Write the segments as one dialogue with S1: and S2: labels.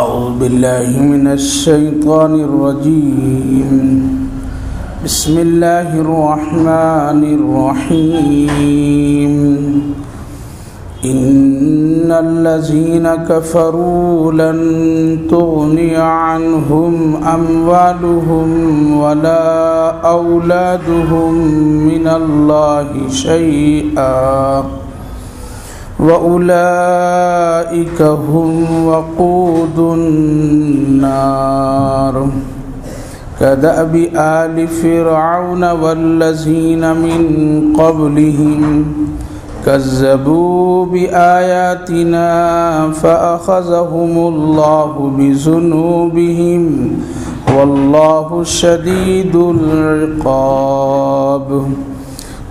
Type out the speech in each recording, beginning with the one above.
S1: أعوذ بالله من الشيطان الرجيم. بسم الله الرحمن الرحيم. إن الذين كفروا لن تغني عنهم أموالهم ولا أولادهم من الله شيئا. وأولئك هم وقود النار كدأب آل فرعون والذين من قبلهم كذبوا بآياتنا فأخذهم الله بذنوبهم والله شديد العقاب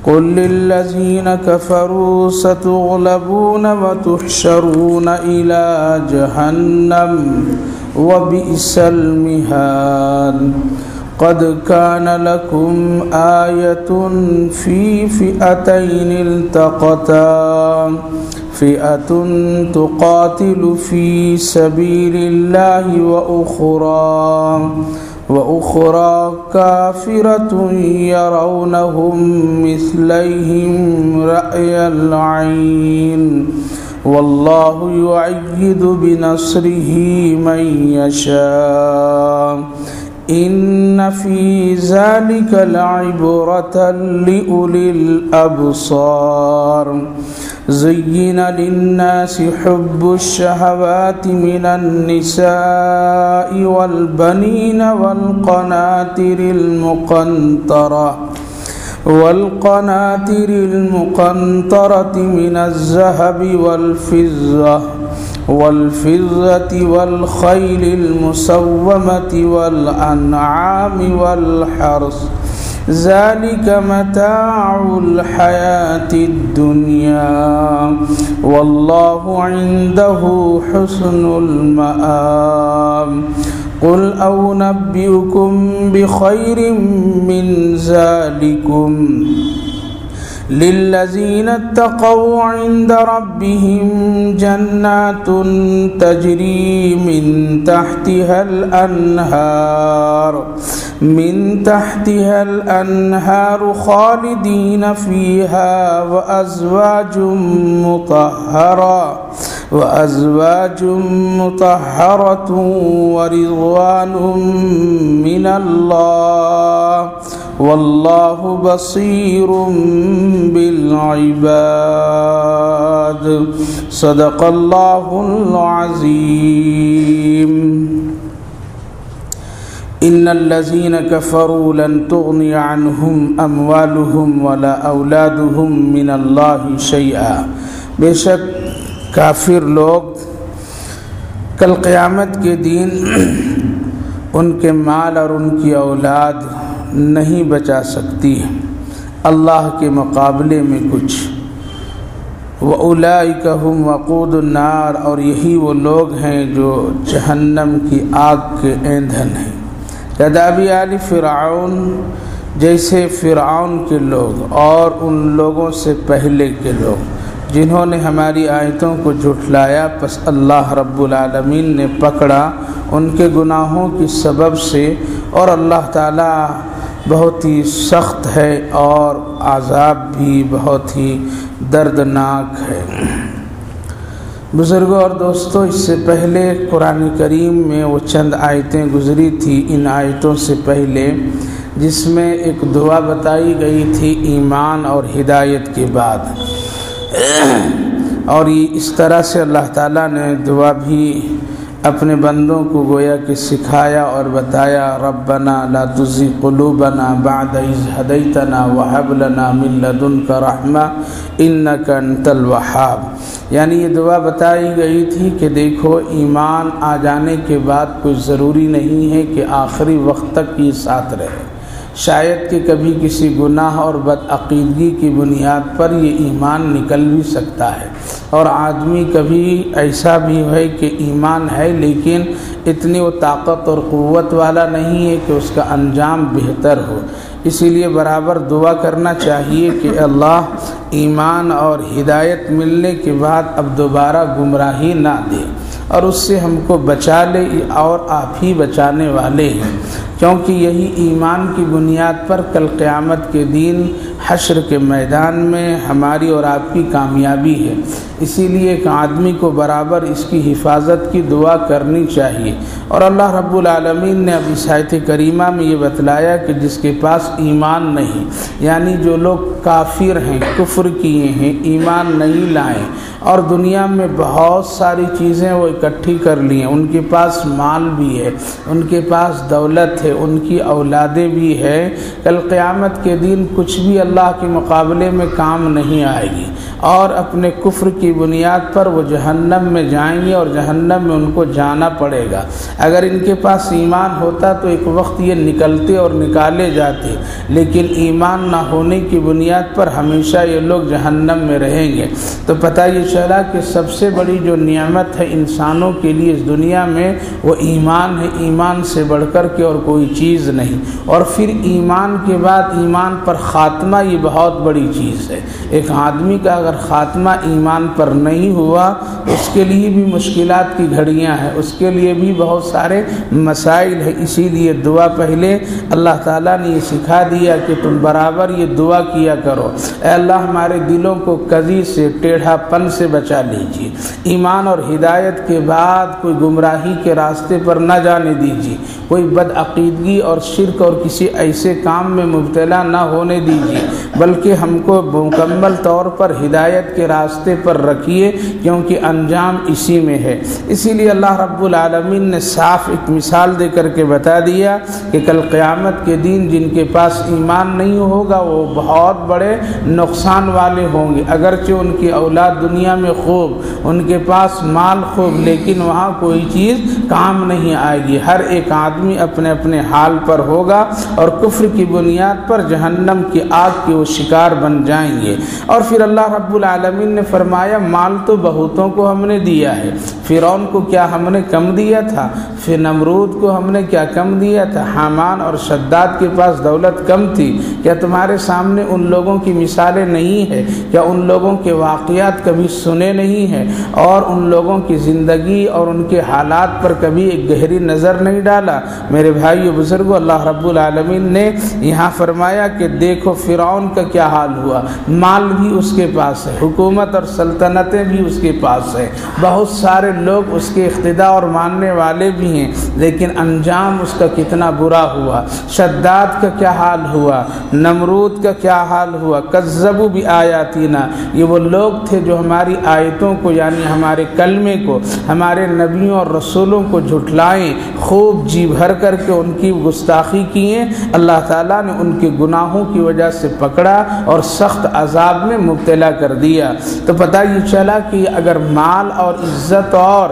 S1: قل للذين كفروا ستغلبون وتحشرون إلى جهنم وبئس المهاد. قد كان لكم آية في فئتين التقتا. فئة تقاتل في سبيل الله وأخرى. وأخرى كافرة يرونهم مثليهم رأي العين. والله يعيد بنصره من يشاء. إن في ذلك لعبرة لأولي الأبصار. زين للناس حب الشهوات من النساء والبنين والقناطر المقنطرة والقناطر المقنطرة من الذهب والفضة. والفضة والخيل المسومة والأنعام والحرث. ذلك متاع الحياة الدنيا. والله عنده حسن المآب. قل أو نبئكم بخير من ذلكم. للذين اتقوا عند ربهم جنات تجري من تحتها الأنهار من تحتها الأنهار خالدين فيها وأزواج مطهرة وأزواج مطهرة ورضوان من الله. والله بصير بالعباد. صدق الله العظيم ان الذين كفروا لن تغني عنهم اموالهم ولا اولادهم من الله شيئا بے شک کافر لوگ کل قیامت کے دن ان کے مال اور ان کی اولاد نہیں بچا سکتی۔ اللہ کے مقابلے میں کچھ۔ وہ الاکم وقود النار اور یہی وہ لوگ ہیں جو جہنم کی آگ کے ایندھن ہیں۔ کدابی علی فرعون، جیسے فرعون کے لوگ اور ان لوگوں سے پہلے کے لوگ، جنہوں نے ہماری آیتوں کو جھٹلایا، پس اللہ رب العالمین نے پکڑا ان کے گناہوں کی سبب سے، اور اللہ تعالیٰ بہت ہی سخت ہے اور عذاب بھی بہت ہی دردناک ہے۔ بزرگوں اور دوستوں، اس سے پہلے قرآن کریم میں وہ چند آیتیں گزری تھی۔ ان آیتوں سے پہلے جس میں ایک دعا بتائی گئی تھی ایمان اور ہدایت کے بعد۔ اور یہ اس طرح سے اللہ تعالیٰ نے دعا بھی اپنے بندوں کو گویا کہ سکھایا اور بتایا، ربنا لا تزی قلوبنا بعد اذ هديتنا وهب لنا من لدنك رحمہ انك انت الوهاب یعنی یہ دعا بتائی گئی تھی کہ دیکھو، ایمان آ جانے کے بعد کوئی ضروری نہیں ہے کہ آخری وقت تک یہ ساتھ رہے۔ شاید کہ کبھی کسی گناہ اور بدعقیدگی کی بنیاد پر یہ ایمان نکل بھی سکتا ہے۔ اور آدمی کبھی ایسا بھی ہے کہ ایمان ہے لیکن اتنی وہ طاقت اور قوت والا نہیں ہے کہ اس کا انجام بہتر ہو۔ اسی لیے برابر دعا کرنا چاہیے کہ اللہ ایمان اور ہدایت ملنے کے بعد اب دوبارہ گمراہی نہ دے۔ اور اس سے ہم کو بچا لے، اور آپ ہی بچانے والے ہیں۔ کیونکہ یہی ایمان کی بنیاد پر کل قیامت کے دین حشر کے میدان میں ہماری اور آپ کی کامیابی ہے۔ اسی لیے ایک آدمی کو برابر اس کی حفاظت کی دعا کرنی چاہیے۔ اور اللہ رب العالمین نے اب عیسائیت کریمہ میں یہ بتلایا کہ جس کے پاس ایمان نہیں یعنی جو لوگ کافر ہیں، کفر کیے ہیں، ایمان نہیں لائیں۔ اور دنیا میں بہت ساری چیزیں وہ اکٹھی کر لی ہیں ان کے پاس مال بھی ہے، ان کے پاس دولت ہے، ان کی اولادیں بھی ہے کل قیامت کے دن کچھ بھی اللہ کے مقابلے میں کام نہیں آئے گی۔ اور اپنے کفر کی بنیاد پر وہ جہنم میں جائیں گے اور جہنم میں ان کو جانا پڑے گا۔ اگر ان کے پاس ایمان ہوتا تو ایک وقت یہ نکلتے اور نکالے جاتے، لیکن ایمان نہ ہونے کی بنیاد پر ہمیشہ یہ لوگ جہنم میں رہیں گے۔ تو پتہ یہ چلا کہ سب سے بڑی جو نعمت ہے انسانوں کے لیے اس دنیا میں، وہ ایمان ہے۔ ایمان سے بڑھ کر کے اور کوئی چیز نہیں۔ اور پھر ایمان کے بعد ایمان پر خاتمہ یہ بہت بڑی چیز ہے۔ ایک آدمی کا اگر خاتمہ ایمان پر نہیں ہوا، اس کے لیے بھی مشکلات کی گھڑیاں ہیں۔ اس کے لیے بھی بہت سارے مسائل ہیں۔ اسی لیے دعا پہلے اللہ تعالیٰ نے یہ سکھا دیا کہ تم برابر یہ دعا کیا کرو۔ اے اللہ، ہمارے دلوں کو کزی سے، ٹیڑھا پن سے بچا لیجیے۔ ایمان اور ہدایت کے بعد کوئی گمراہی کے راستے پر نہ جانے دیجیے۔ کوئی بدعقیدگی اور شرک اور کسی ایسے کام میں مبتلا نہ ہونے دیجیے۔ بلکہ ہم کو مکمل طور پر ہدایت ہدایت کے راستے پر رکھیے کیونکہ انجام اسی میں ہے۔ اسی لیے اللہ رب العالمین نے صاف ایک مثال دے کر کے بتا دیا کہ کل قیامت کے دن جن کے پاس ایمان نہیں ہوگا، وہ بہت بڑے نقصان والے ہوں گے۔ اگرچہ ان کی اولاد دنیا میں خوب، ان کے پاس مال خوب، لیکن وہاں کوئی چیز کام نہیں آئے گی۔ ہر ایک آدمی اپنے اپنے حال پر ہوگا اور کفر کی بنیاد پر جہنم کی آگ کے وہ شکار بن جائیں گے۔ اور پھر اللہ رب رب العالمین نے فرمایا، مال تو بہتوں کو ہم نے دیا ہے، فرعون کو کیا ہم نے کم دیا تھا؟ پھر نمرود کو ہم نے کیا کم دیا تھا؟ حامان اور شداد کے پاس دولت کم تھی۔ کیا تمہارے سامنے ان لوگوں کی مثالیں نہیں ہیں؟ کیا ان لوگوں کے واقعات کبھی سنے نہیں ہیں؟ اور ان لوگوں کی زندگی اور ان کے حالات پر کبھی ایک گہری نظر نہیں ڈالا؟ میرے بھائی بزرگوں اللہ رب العالمین نے یہاں فرمایا کہ دیکھو، فرعون کا کیا حال ہوا؟ مال بھی اس کے پاس ہے۔ حکومت اور سلطنتیں بھی اس کے پاس ہے۔ بہت سارے لوگ اس کے اقتدا اور ماننے والے بھی ہیں، لیکن انجام اس کا کتنا برا ہوا۔ شداد کا کیا حال ہوا؟ نمرود کا کیا حال ہوا؟ کذبو بھی آیاتینا یہ وہ لوگ تھے جو ہماری آیتوں کو یعنی ہمارے کلمے کو، ہمارے نبیوں اور رسولوں کو جھٹلائیں، خوب جی بھر کر کے ان کی گستاخی کیے۔ اللہ تعالیٰ نے ان کے گناہوں کی وجہ سے پکڑا اور سخت عذاب میں مبتلا کر دیا تو پتہ یہ چلا کہ اگر مال اور عزت اور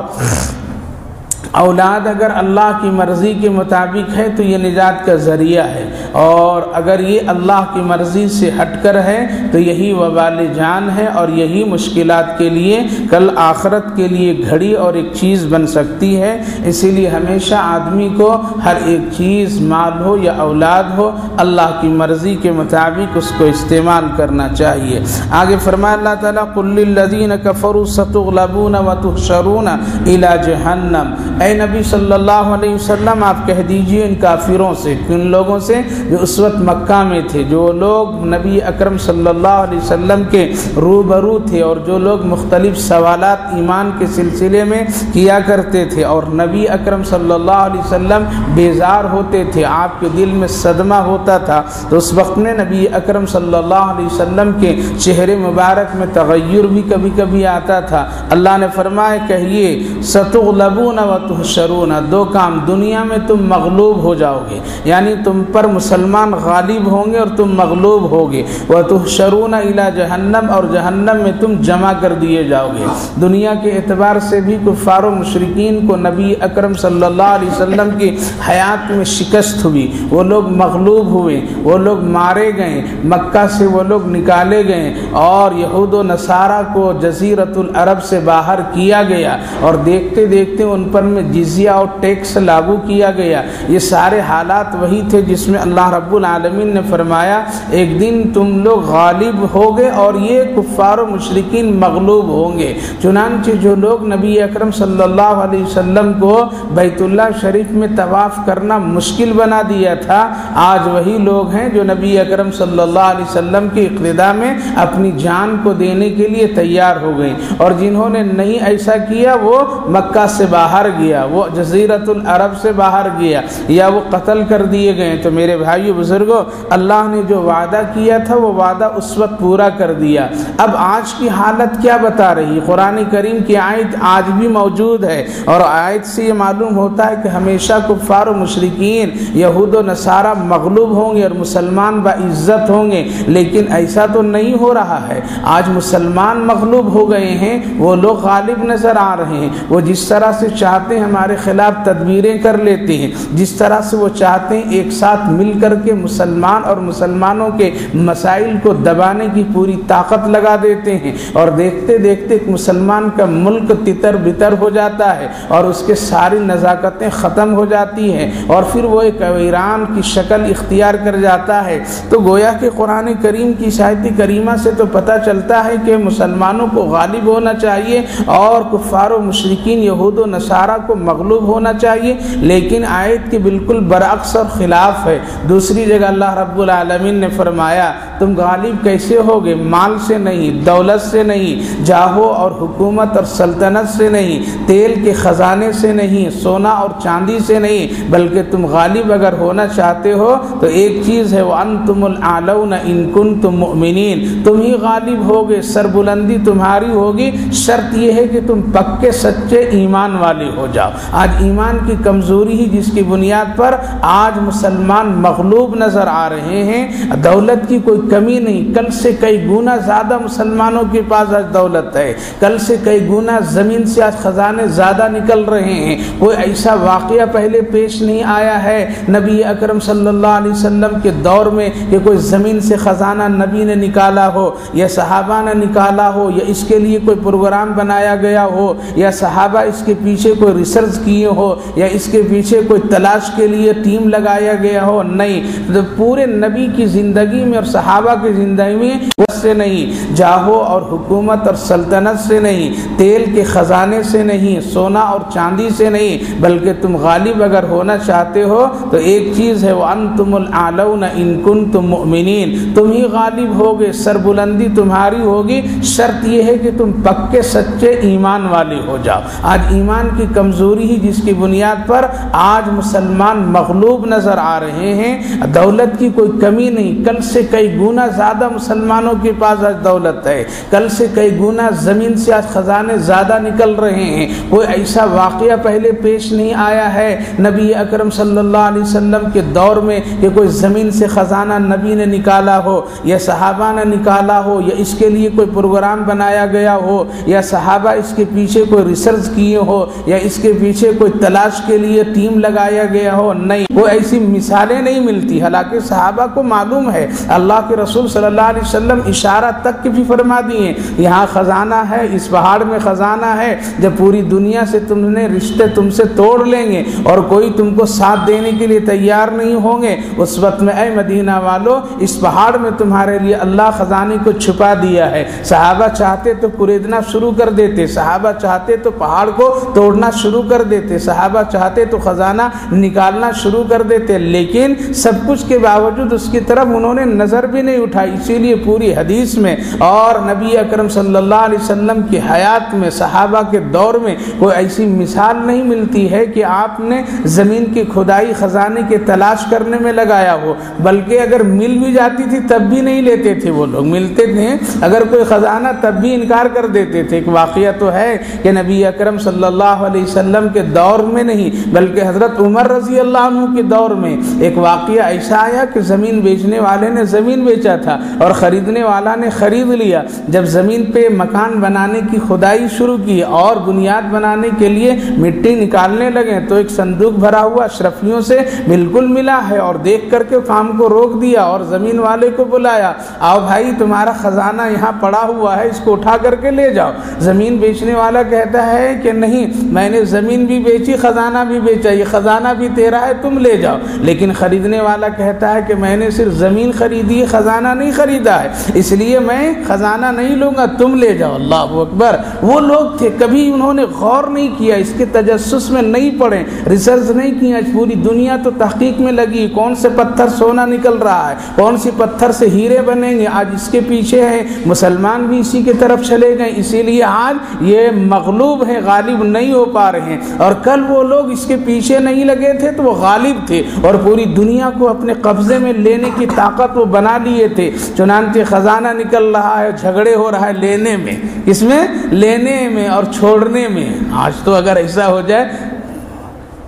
S1: اولاد اگر اللہ کی مرضی کے مطابق ہے تو یہ نجات کا ذریعہ ہے اور اگر یہ اللہ کی مرضی سے ہٹ کر ہے تو یہی وبال جان ہے اور یہی مشکلات کے لیے کل آخرت کے لیے گھڑی اور ایک چیز بن سکتی ہے۔ اسی لیے ہمیشہ آدمی کو ہر ایک چیز مال ہو یا اولاد ہو، اللہ کی مرضی کے مطابق اس کو استعمال کرنا چاہیے۔ آگے فرمایا اللہ تعالیٰ کل الدین کفر ستغلبون و تحشرون الى جہنم اے نبی صلی اللہ علیہ وسلم، آپ کہہ دیجیے ان کافروں سے ان لوگوں سے جو اس وقت مکہ میں تھے، جو لوگ نبی اکرم صلی اللہ علیہ وسلم کے روبرو تھے اور جو لوگ مختلف سوالات ایمان کے سلسلے میں کیا کرتے تھے اور نبی اکرم صلی اللہ علیہ وسلم بیزار ہوتے تھے، آپ کے دل میں صدمہ ہوتا تھا، تو اس وقت میں نبی اکرم صلی اللہ علیہ وسلم کے چہرے مبارک میں تغیر بھی کبھی کبھی آتا تھا۔ اللہ نے فرمایا، کہیے، ستغلبون و تحشرون، دو کام، دنیا میں تم مغلوب ہو جاؤ گے یعنی تم پر مسلمان غالب ہوں گے اور تم مغلوب ہوگے وہ تحشرون الا جہنم اور جہنم میں تم جمع کر دیے جاؤ گے دنیا کے اعتبار سے بھی کفار و مشرقین کو نبی اکرم صلی اللہ علیہ وسلم کی حیات میں شکست ہوئی۔ وہ لوگ مغلوب ہوئے، وہ لوگ مارے گئے، مکہ سے وہ لوگ نکالے گئے اور یہود و نصارہ کو جزیرت العرب سے باہر کیا گیا۔ اور دیکھتے دیکھتے ان پر میں جزیہ اور ٹیکس لاگو کیا گیا۔ یہ سارے حالات وہی تھے جس میں اللہ رب العالمین نے فرمایا، ایک دن تم لوگ غالب ہوگے اور یہ کفار و مشرقین مغلوب ہوں گے۔ چنانچہ جو لوگ نبی اکرم صلی اللہ علیہ وسلم کو بیت اللہ شریف میں طواف کرنا مشکل بنا دیا تھا، آج وہی لوگ ہیں جو نبی اکرم صلی اللہ علیہ وسلم کی اقتدا میں اپنی جان کو دینے کے لیے تیار ہو گئے۔ اور جنہوں نے نہیں ایسا کیا، وہ مکہ سے باہر گیا وہ جزیرت العرب سے باہر گیا، یا وہ قتل کر دیے گئے۔ تو میرے بھائی بزرگوں اللہ نے جو وعدہ کیا تھا، وہ وعدہ اس وقت پورا کر دیا۔ اب آج کی حالت کیا بتا رہی؟ قرآن کریم کی آیت آج بھی موجود ہے، اور آیت سے یہ معلوم ہوتا ہے کہ ہمیشہ کفار و مشرقین یہود و نصارہ مغلوب ہوں گے اور مسلمان باعزت ہوں گے۔ لیکن ایسا تو نہیں ہو رہا ہے۔ آج مسلمان مغلوب ہو گئے ہیں، وہ لوگ غالب نظر آ رہے ہیں۔ وہ جس طرح سے چاہتے ہیں ہمارے خلاف تدبیریں کر لیتے ہیں۔ جس طرح سے وہ چاہتے ہیں ایک ساتھ مل کر کے مسلمان اور مسلمانوں کے مسائل کو دبانے کی پوری طاقت لگا دیتے ہیں اور دیکھتے دیکھتے ایک مسلمان کا ملک تتر بتر ہو جاتا ہے اور اس کے ساری نزاکتیں ختم ہو جاتی ہیں اور پھر وہ ایک ایران کی شکل اختیار کر جاتا ہے۔ تو گویا کہ قرآن کریم کی شاہدی کریمہ سے تو پتہ چلتا ہے کہ مسلمانوں کو غالب ہونا چاہیے اور کفار و مشرقین یہود و نصارہ کو مغلوب ہونا چاہیے، لیکن آیت کے بالکل برعکس اور خلاف ہے۔ دوسری جگہ اللہ رب العالمین نے فرمایا، تم غالب کیسے ہوگے؟ مال سے نہیں، دولت سے نہیں، جاہو اور حکومت اور سلطنت سے نہیں، تیل کے خزانے سے نہیں، سونا اور چاندی سے نہیں، بلکہ تم غالب اگر ہونا چاہتے ہو، تو ایک چیز ہے وہ ان تم العلون ان کن تم مؤمنین تم ہی غالب ہوگے سر بلندی تمہاری ہوگی۔ شرط یہ ہے کہ تم پکے، سچے ایمان والے ہو جاؤ۔ جاؤ۔ آج ایمان کی کمزوری ہی جس کی بنیاد پر آج مسلمان مغلوب نظر آ رہے ہیں، دولت کی کوئی کمی نہیں۔ کل سے کئی گنا زیادہ مسلمانوں کے پاس آج دولت ہے۔ کل سے کئی گنا زمین سے آج خزانے زیادہ نکل رہے ہیں۔ کوئی ایسا واقعہ پہلے پیش نہیں آیا ہے نبی اکرم صلی اللہ علیہ وسلم کے دور میں کہ کوئی زمین سے خزانہ نبی نے نکالا ہو، یا صحابہ نے نکالا ہو، یا اس کے لیے کوئی پروگرام بنایا گیا ہو، یا صحابہ اس کے پیچھے کوئی ریسرچ کیے ہو یا اس کے پیچھے کوئی تلاش کے لیے ٹیم لگایا گیا ہو؟ نہیں. تو پورے نبی کی زندگی میں اور صحابہ کی زندگی میں سے نہیں. جاہو اور حکومت اور سلطنت سے نہیں. تیل کے خزانے سے نہیں، سونا اور چاندی سے نہیں. بلکہ تم غالب اگر ہونا چاہتے ہو تو ایک چیز ہے وہ ان تم العلون ان کن تم مؤمنین تم ہی غالب ہوگے سر بلندی تمہاری ہوگی، شرط یہ ہے کہ تم پکے، سچے ایمان والے ہو جاؤ۔ آج ایمان کی کمزوری ہی جس کی بنیاد پر آج مسلمان مغلوب نظر آ رہے ہیں۔ دولت کی کوئی کمی نہیں۔ کل سے کئی گنا زیادہ مسلمانوں کے پاس آج دولت ہے۔ کل سے کئی گنا زمین سے آج خزانے زیادہ نکل رہے ہیں۔ کوئی ایسا واقعہ پہلے پیش نہیں آیا ہے نبی اکرم صلی اللہ علیہ وسلم کے دور میں کہ کوئی زمین سے خزانہ نبی نے نکالا ہو یا صحابہ نے نکالا ہو یا اس کے لیے کوئی پروگرام بنایا گیا ہو یا صحابہ اس کے پیچھے کوئی ریسرچ کیے ہو یا اس کے پیچھے کوئی تلاش کے لیے ٹیم لگایا گیا ہو؟ نہیں۔ وہ ایسی مثالیں نہیں ملتی۔ حالانکہ صحابہ کو معلوم ہے، اللہ کے رسول صلی اللہ علیہ وسلم اشارہ تک بھی فرما دیے یہاں خزانہ ہے، اس پہاڑ میں خزانہ ہے، جب پوری دنیا سے تم نے رشتے تم سے توڑ لیں گے اور کوئی تم کو ساتھ دینے کے لیے تیار نہیں ہوں گے، اس وقت میں اے مدینہ والو، اس پہاڑ میں تمہارے لیے اللہ خزانے کو چھپا دیا ہے۔ صحابہ چاہتے تو قریدنا شروع کر دیتے، صحابہ چاہتے تو پہاڑ کو توڑنا شروع شروع کر دیتے، صحابہ چاہتے تو خزانہ نکالنا شروع کر دیتے، لیکن سب کچھ کے باوجود اس کی طرف انہوں نے نظر بھی نہیں اٹھائی۔ اسی لیے پوری حدیث میں اور نبی اکرم صلی اللہ علیہ وسلم کی حیات میں، صحابہ کے دور میں کوئی ایسی مثال نہیں ملتی ہے کہ آپ نے زمین کی کھدائی خزانے کے تلاش کرنے میں لگایا ہو، بلکہ اگر مل بھی جاتی تھی تب بھی نہیں لیتے تھے وہ لوگ۔ ملتے تھے، اگر کوئی خزانہ تب بھی انکار کر دیتے تھے۔ ایک واقعہ تو ہے کہ نبی اکرم صلی اللہ علیہ وسلم وسلم کے دور میں نہیں، بلکہ حضرت عمر رضی اللہ عنہ کے دور میں ایک واقعہ ایسا آیا کہ زمین بیچنے والے نے زمین بیچا تھا اور خریدنے والا نے خرید لیا۔ جب زمین پہ مکان بنانے کی خدائی شروع کی اور بنیاد بنانے کے لیے مٹی نکالنے لگے تو ایک صندوق بھرا ہوا اشرفیوں سے بالکل ملا ہے اور دیکھ کر کے کام کو روک دیا اور زمین والے کو بلایا۔ آؤ بھائی، تمہارا خزانہ یہاں پڑا ہوا ہے، اس کو اٹھا کر کے لے جاؤ۔ زمین بیچنے والا کہتا ہے کہ نہیں، میں نے زمین بھی بیچی، خزانہ بھی بیچا، یہ خزانہ بھی تیرا ہے، تم لے جاؤ۔ لیکن خریدنے والا کہتا ہے کہ میں نے صرف زمین خریدی خزانہ نہیں خریدا ہے۔ اس لیے میں خزانہ نہیں لوں گا، تم لے جاؤ۔ اللہ اکبر۔ وہ لوگ تھے، کبھی انہوں نے غور نہیں کیا، اس کے تجسس میں نہیں پڑے ریسرچ نہیں کیا پوری دنیا تو تحقیق میں لگی، کون سے پتھر سونا نکل رہا ہے، کون سی پتھر سے ہیرے بنیں گے۔ آج اس کے پیچھے ہیں، مسلمان بھی اسی کی طرف چلے گئے۔ اسی لیے آج یہ مغلوب ہیں، غالب نہیں ہو پا رہے۔ ہیں۔ اور کل وہ لوگ اس کے پیچھے نہیں لگے تھے تو وہ غالب تھے اور پوری دنیا کو اپنے قبضے میں لینے کی طاقت وہ بنا لیے تھے۔ چنانچہ خزانہ نکل رہا ہے، جھگڑے ہو رہا ہے لینے میں۔ اس میں لینے میں اور چھوڑنے میں۔ آج تو اگر ایسا ہو جائے،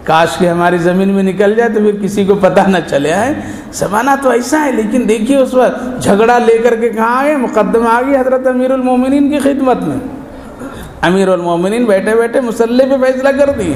S1: کاش کے ہماری زمین میں نکل جائے تو پھر کسی کو پتہ نہ چلے۔ آئے، زمانہ تو ایسا ہے، لیکن دیکھیے اس وقت جھگڑا لے کر کے کہاں آئے؟ مقدمہ آ گئی حضرت امیر المومنین کی خدمت میں۔ امیر المومنین بیٹھے بیٹھے مسلح پہ فیصلہ کر دیے۔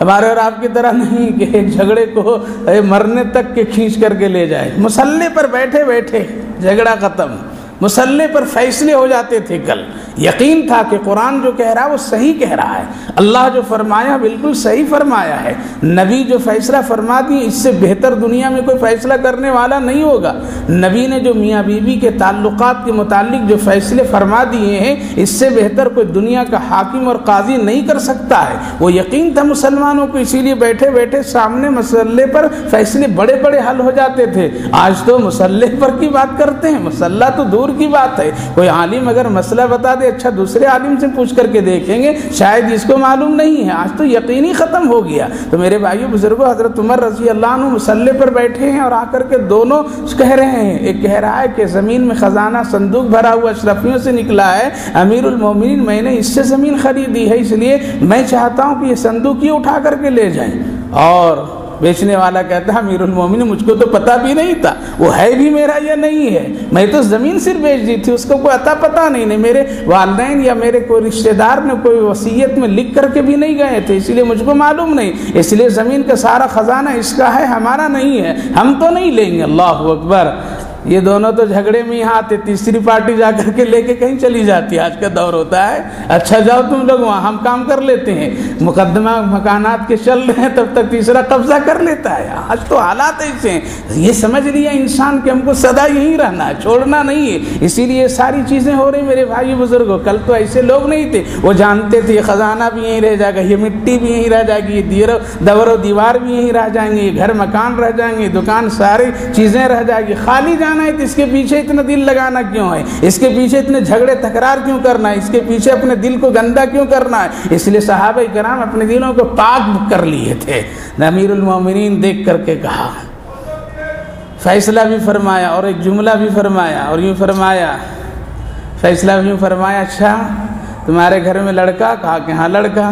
S1: ہمارے اور آپ کی طرح نہیں کہ ایک جھگڑے کو مرنے تک کے کھینچ کر کے لے جائے۔ مسلح پر بیٹھے بیٹھے جھگڑا ختم۔ مسلح پر فیصلے ہو جاتے تھے کل۔ یقین تھا کہ قرآن جو کہہ رہا ہے وہ صحیح کہہ رہا ہے۔ اللہ جو فرمایا بالکل صحیح فرمایا ہے۔ نبی جو فیصلہ فرما دی اس سے بہتر دنیا میں کوئی فیصلہ کرنے والا نہیں ہوگا۔ نبی نے جو میاں بیوی کے تعلقات کے متعلق جو فیصلے فرما دیے ہیں، اس سے بہتر کوئی دنیا کا حاکم اور قاضی نہیں کر سکتا ہے۔ وہ یقین تھا مسلمانوں کو، اسی لیے بیٹھے بیٹھے سامنے مسلح پر فیصلے بڑے بڑے حل ہو جاتے تھے۔ آج تو مسلح پر کی بات کرتے ہیں۔ مسلح تو دور دور کی بات ہے۔ کوئی عالم اگر مسئلہ بتا دے اچھا دوسرے عالم سے پوچھ کر کے دیکھیں گے، شاید اس کو معلوم نہیں ہے۔ آج تو یقینی ختم ہو گیا۔ تو میرے بھائیو بزرگوں حضرت عمر رضی اللہ عنہ مسلح پر بیٹھے ہیں اور آ کر کے دونوں کہہ رہے ہیں۔ ایک کہہ رہا ہے کہ زمین میں خزانہ، صندوق بھرا ہوا اشرفیوں سے نکلا ہے۔ امیر المومنین، میں نے اس سے زمین خریدی ہے، اس لیے میں چاہتا ہوں کہ یہ صندوق ہی اٹھا کر کے لے جائیں۔ اور بیچنے والا کہتا ہے، امیر المومن مجھ کو تو پتہ بھی نہیں تھا۔ وہ ہے بھی میرا یا نہیں ہے؟ میں تو زمین صرف بیچ دی تھی، اس کو کوئی عطا پتہ نہیں نہیں میرے والدین یا میرے کوئی رشتہ دار نے کوئی وصیت میں لکھ کر کے بھی نہیں گئے تھے اسی لیے مجھ کو معلوم نہیں۔ اس لیے زمین کا سارا خزانہ اس کا ہے، ہمارا نہیں ہے، ہم تو نہیں لیں گے۔ اللہ اکبر۔ یہ دونوں تو جھگڑے میں یہاں آتے تیسری پارٹی جا کر کے لے کے کہیں چلی جاتی ہے۔ آج کا دور ہوتا ہے۔ اچھا جاؤ تم لوگ وہاں، ہم کام کر لیتے ہیں۔ مقدمہ مکانات کے چل رہے ہیں، تب تک تیسرا قبضہ کر لیتا ہے۔ آج تو حالات ایسے ہیں۔ یہ سمجھ لیا انسان کہ ہم کو سدا یہیں رہنا ہے، چھوڑنا نہیں ہے۔ اسی لیے ساری چیزیں ہو رہی میرے بھائی بزرگوں کل تو ایسے لوگ نہیں تھے۔ وہ جانتے تھے یہ خزانہ بھی یہیں رہ جائے گا، یہ مٹی بھی یہیں رہ جائے گی، یہ دیر دور و دیوار بھی یہیں رہ جائیں گے، یہ گھر مکان رہ جائیں گے، دکان ساری چیزیں رہ جائیں گی، خالی جان جانا ہے تو اس کے پیچھے اتنا دل لگانا کیوں ہے؟ اس کے پیچھے اتنے جھگڑے تکرار کیوں کرنا ہے؟ اس کے پیچھے اپنے دل کو گندا کیوں کرنا ہے؟ اس لیے صحابہ کرام اپنے دلوں کو پاک کر لیے تھے۔ امیر المومنین دیکھ کر کے کہا۔ فیصلہ بھی فرمایا اور ایک جملہ بھی فرمایا اور یوں فرمایا۔ فیصلہ بھی یوں فرمایا اچھا تمہارے گھر میں لڑکا؟ کہا کہ ہاں لڑکا۔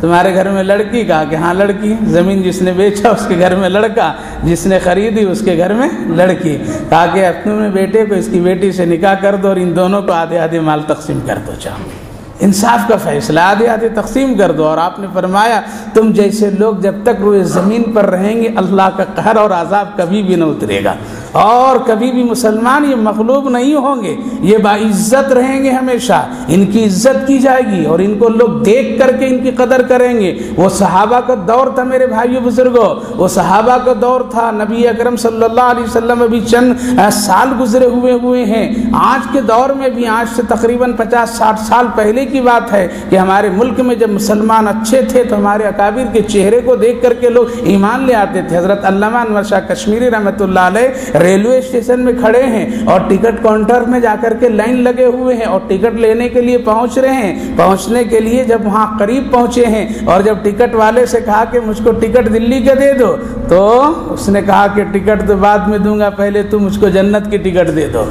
S1: تمہارے گھر میں لڑکی کہا کہ ہاں لڑکی، زمین جس نے بیچا اس کے گھر میں لڑکا، جس نے خریدی اس کے گھر میں لڑکی۔ کہا کہ اپنے بیٹے کو اس کی بیٹی سے نکاح کر دو اور ان دونوں کو آدھے آدھے مال تقسیم کر دو چاہو انصاف کا فیصلہ، آدھے آدھے تقسیم کر دو۔ اور آپ نے فرمایا، تم جیسے لوگ جب تک روئے زمین پر رہیں گے، اللہ کا قہر اور عذاب کبھی بھی نہ اترے گا۔ اور کبھی بھی مسلمان یہ مغلوب نہیں ہوں گے، یہ باعزت رہیں گے ہمیشہ۔ ان کی عزت کی جائے گی اور ان کو لوگ دیکھ کر کے ان کی قدر کریں گے۔ وہ صحابہ کا دور تھا میرے بھائیو بزرگوں وہ صحابہ کا دور تھا۔ نبی اکرم صلی اللہ علیہ وسلم ابھی چند سال گزرے ہوئے ہوئے ہیں۔ آج کے دور میں بھی آج سے تقریباً پچاس، ساٹھ سال پہلے کی بات ہے کہ ہمارے ملک میں جب مسلمان اچھے تھے تو ہمارے اکابر کے چہرے کو دیکھ کر کے لوگ ایمان لے آتے تھے۔ حضرت علامہ انور شاہ کشمیری رحمۃ اللہ علیہ ریلوے اسٹیشن میں کھڑے ہیں اور ٹکٹ کاؤنٹر میں جا کر کے لائن لگے ہوئے ہیں اور ٹکٹ لینے کے لیے پہنچ رہے ہیں۔ پہنچنے کے لیے جب وہاں قریب پہنچے ہیں اور جب ٹکٹ والے سے کہا کہ مجھ کو ٹکٹ دلی کا دے دو، تو اس نے کہا کہ ٹکٹ تو بعد میں دوں گا، پہلے تو مجھ کو جنت کی ٹکٹ دے دو۔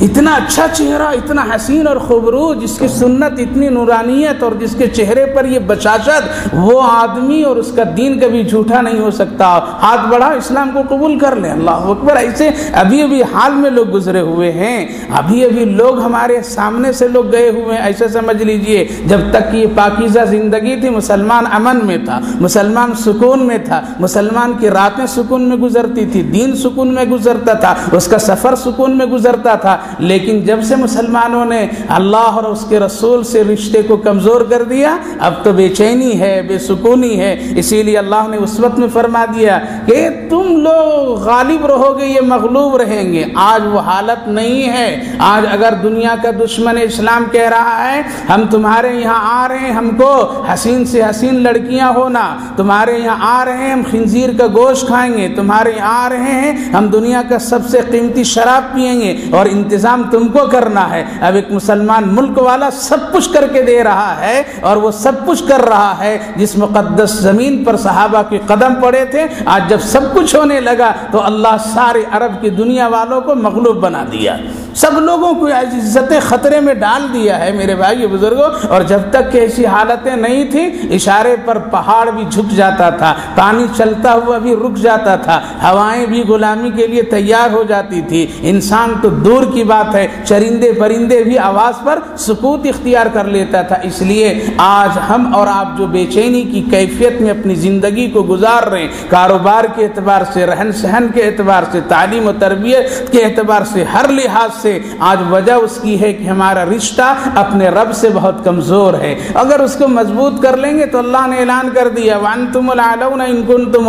S1: اتنا اچھا چہرہ، اتنا حسین اور خوبرو جس کی سنت اتنی نورانیت اور جس کے چہرے پر یہ بشاشت، وہ آدمی اور اس کا دین کبھی جھوٹا نہیں ہو سکتا۔ ہاتھ بڑھا، اسلام کو قبول کر لیں۔ اللہ اکبر، ایسے ابھی ابھی حال میں لوگ گزرے ہوئے ہیں۔ ابھی ابھی لوگ ہمارے سامنے سے لوگ گئے ہوئے ہیں۔ ایسے سمجھ لیجیے، جب تک یہ پاکیزہ زندگی تھی، مسلمان امن میں تھا، مسلمان سکون میں تھا، مسلمان کی راتیں سکون میں گزرتی تھی، دین سکون میں گزرتا تھا، اس کا سفر سکون میں گزرتا تھا۔ لیکن جب سے مسلمانوں نے اللہ اور اس کے رسول سے رشتے کو کمزور کر دیا، اب تو بے چینی ہے، بے سکونی ہے۔ اسی لیے اللہ نے اس وقت میں فرما دیا کہ تم لوگ غالب رہو گے، یہ مغلوب رہیں گے۔ آج وہ حالت نہیں ہے۔ آج اگر دنیا کا دشمن اسلام کہہ رہا ہے، ہم تمہارے یہاں آ رہے ہیں، ہم کو حسین سے حسین لڑکیاں ہونا۔ تمہارے یہاں آ رہے ہیں، ہم خنزیر کا گوشت کھائیں گے۔ تمہارے یہاں آ رہے ہیں، ہم دنیا کا سب سے قیمتی شراب پئیں گے۔ اور انتظام تم کو کرنا ہے۔ اب ایک مسلمان ملک والا سب کچھ کر کے دے رہا ہے اور وہ سب کچھ کر رہا ہے۔ جس مقدس زمین پر صحابہ کے قدم پڑے تھے، آج جب سب کچھ ہونے لگا تو اللہ سارے عرب کی دنیا والوں کو مغلوب بنا دیا۔ سب لوگوں کو عزت خطرے میں ڈال دیا ہے میرے بھائی بزرگوں۔ اور جب تک کہ ایسی حالتیں نہیں تھیں، اشارے پر پہاڑ بھی جھک جاتا تھا، پانی چلتا ہوا بھی رک جاتا تھا، ہوائیں بھی غلامی کے لیے تیار ہو جاتی تھی۔ انسان تو دور کی بات ہے، چرندے پرندے بھی آواز پر سکوت اختیار کر لیتا تھا۔ اس لیے آج ہم اور آپ جو بے چینی کی کیفیت میں اپنی زندگی کو گزار رہے ہیں، کاروبار کے اعتبار سے، رہن سہن کے اعتبار سے، تعلیم و تربیت کے اعتبار سے، ہر لحاظ سے سے آج وجہ اس کی ہے کہ ہمارا رشتہ اپنے رب سے بہت کمزور ہے۔ اگر اس کو مضبوط کر لیں گے تو اللہ نے اعلان کر دیا وان تم ان کن تم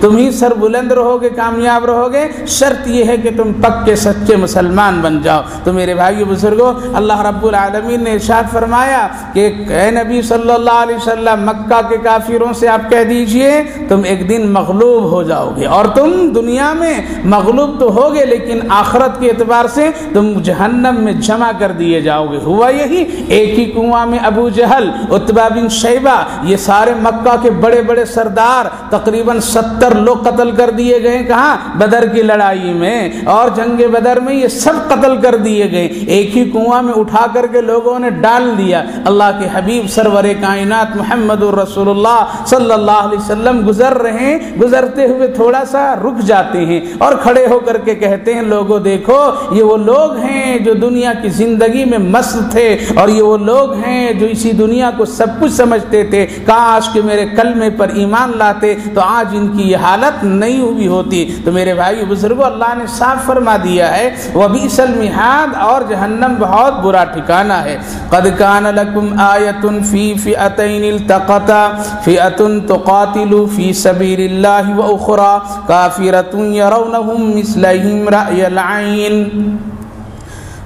S1: تم ہی سر بلند رہو گے کامیاب رہو گے شرط یہ ہے کہ تم پکے سچے مسلمان بن جاؤ۔ تو میرے بھائی بزرگوں اللہ رب العالمین نے ارشاد فرمایا کہ اے نبی صلی اللہ علیہ وسلم، مکہ کے کافروں سے آپ کہہ دیجیے، تم ایک دن مغلوب ہو جاؤ گے۔ اور تم دنیا میں مغلوب تو ہوگے، لیکن آخرت کے اعتبار سے تم جہنم میں جمع کر دیے جاؤ گے۔ ہوا یہی، ایک ہی کنواں میں ابو جہل اتبا بن شیبہ، یہ سارے مکہ کے بڑے بڑے سردار، تقریباً ستر لوگ قتل کر دیے گئے۔ کہاں؟ بدر کی لڑائی میں۔ اور جنگ بدر میں یہ سب قتل کر دیے گئے۔ ایک ہی کنواں میں اٹھا کر کے لوگوں نے ڈال دیا۔ اللہ کے حبیب سرور کائنات محمد الرسول اللہ صلی اللہ علیہ وسلم گزر رہے ہیں۔ گزرتے ہوئے تھوڑا سا رک جاتے ہیں اور کھڑے ہو کر کے کہتے ہیں لوگوں دیکھو، یہ وہ لوگ لوگ ہیں جو دنیا کی زندگی میں مست تھے اور یہ وہ لوگ ہیں جو اسی دنیا کو سب کچھ سمجھتے تھے۔ کاش کہ میرے کلمے پر ایمان لاتے تو آج ان کی یہ حالت نہیں ہوئی ہوتی۔ تو میرے بھائی بزرگوں اللہ نے صاف فرما دیا ہے وہ بھی سلمحاد اور جہنم بہت برا ٹھکانہ ہے۔ قد کان لکم آیت فی فئتین التقطا فئت تقاتل فی سبیل اللہ و اخرى کافرت یرونہم مثلہم رأی العین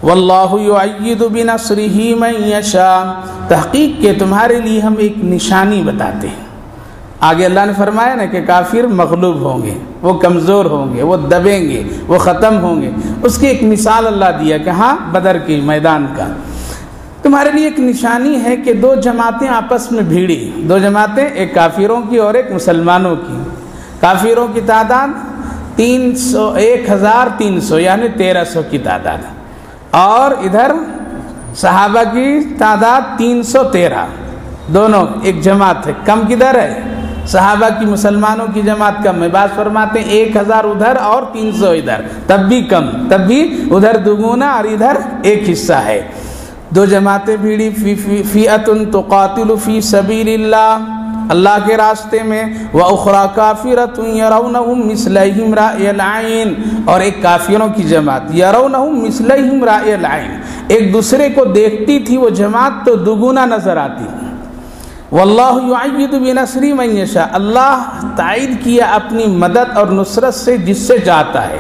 S1: واللہ یعید بنصرہ من یشا تحقیق کے تمہارے لیے ہم ایک نشانی بتاتے ہیں۔ آگے اللہ نے فرمایا نا کہ کافر مغلوب ہوں گے، وہ کمزور ہوں گے، وہ دبیں گے، وہ ختم ہوں گے۔ اس کی ایک مثال اللہ دیا کہ ہاں بدر کی میدان کا۔ تمہارے لیے ایک نشانی ہے کہ دو جماعتیں آپس میں بھیڑی دو جماعتیں، ایک کافروں کی اور ایک مسلمانوں کی۔ کافروں کی تعداد تین سو، ایک ہزار تین سو یعنی تیرہ سو کی تعداد۔ اور ادھر صحابہ کی تعداد تین سو تیرہ۔ دونوں ایک جماعت ہے۔ کم کدھر ہے؟ صحابہ کی مسلمانوں کی جماعت کم میں بات فرماتے ہیں ایک ہزار ادھر اور تین سو ادھر۔ تب بھی کم، تب بھی ادھر دگنا اور ادھر ایک حصہ ہے۔ دو جماعتیں بھیڑی، فی تو قاتل فی سبیل اللہ۔ اللہ کے راستے میں وہ اخرا کافرت مسلم رائن اور ایک کافروں کی جماعت یرون مسلم رائن ایک دوسرے کو دیکھتی تھی، وہ جماعت تو دگنا نظر آتی۔ واللہ یعید بنصری من یشاء اللہ تائید کیا اپنی مدد اور نصرت سے، جس سے چاہتا ہے۔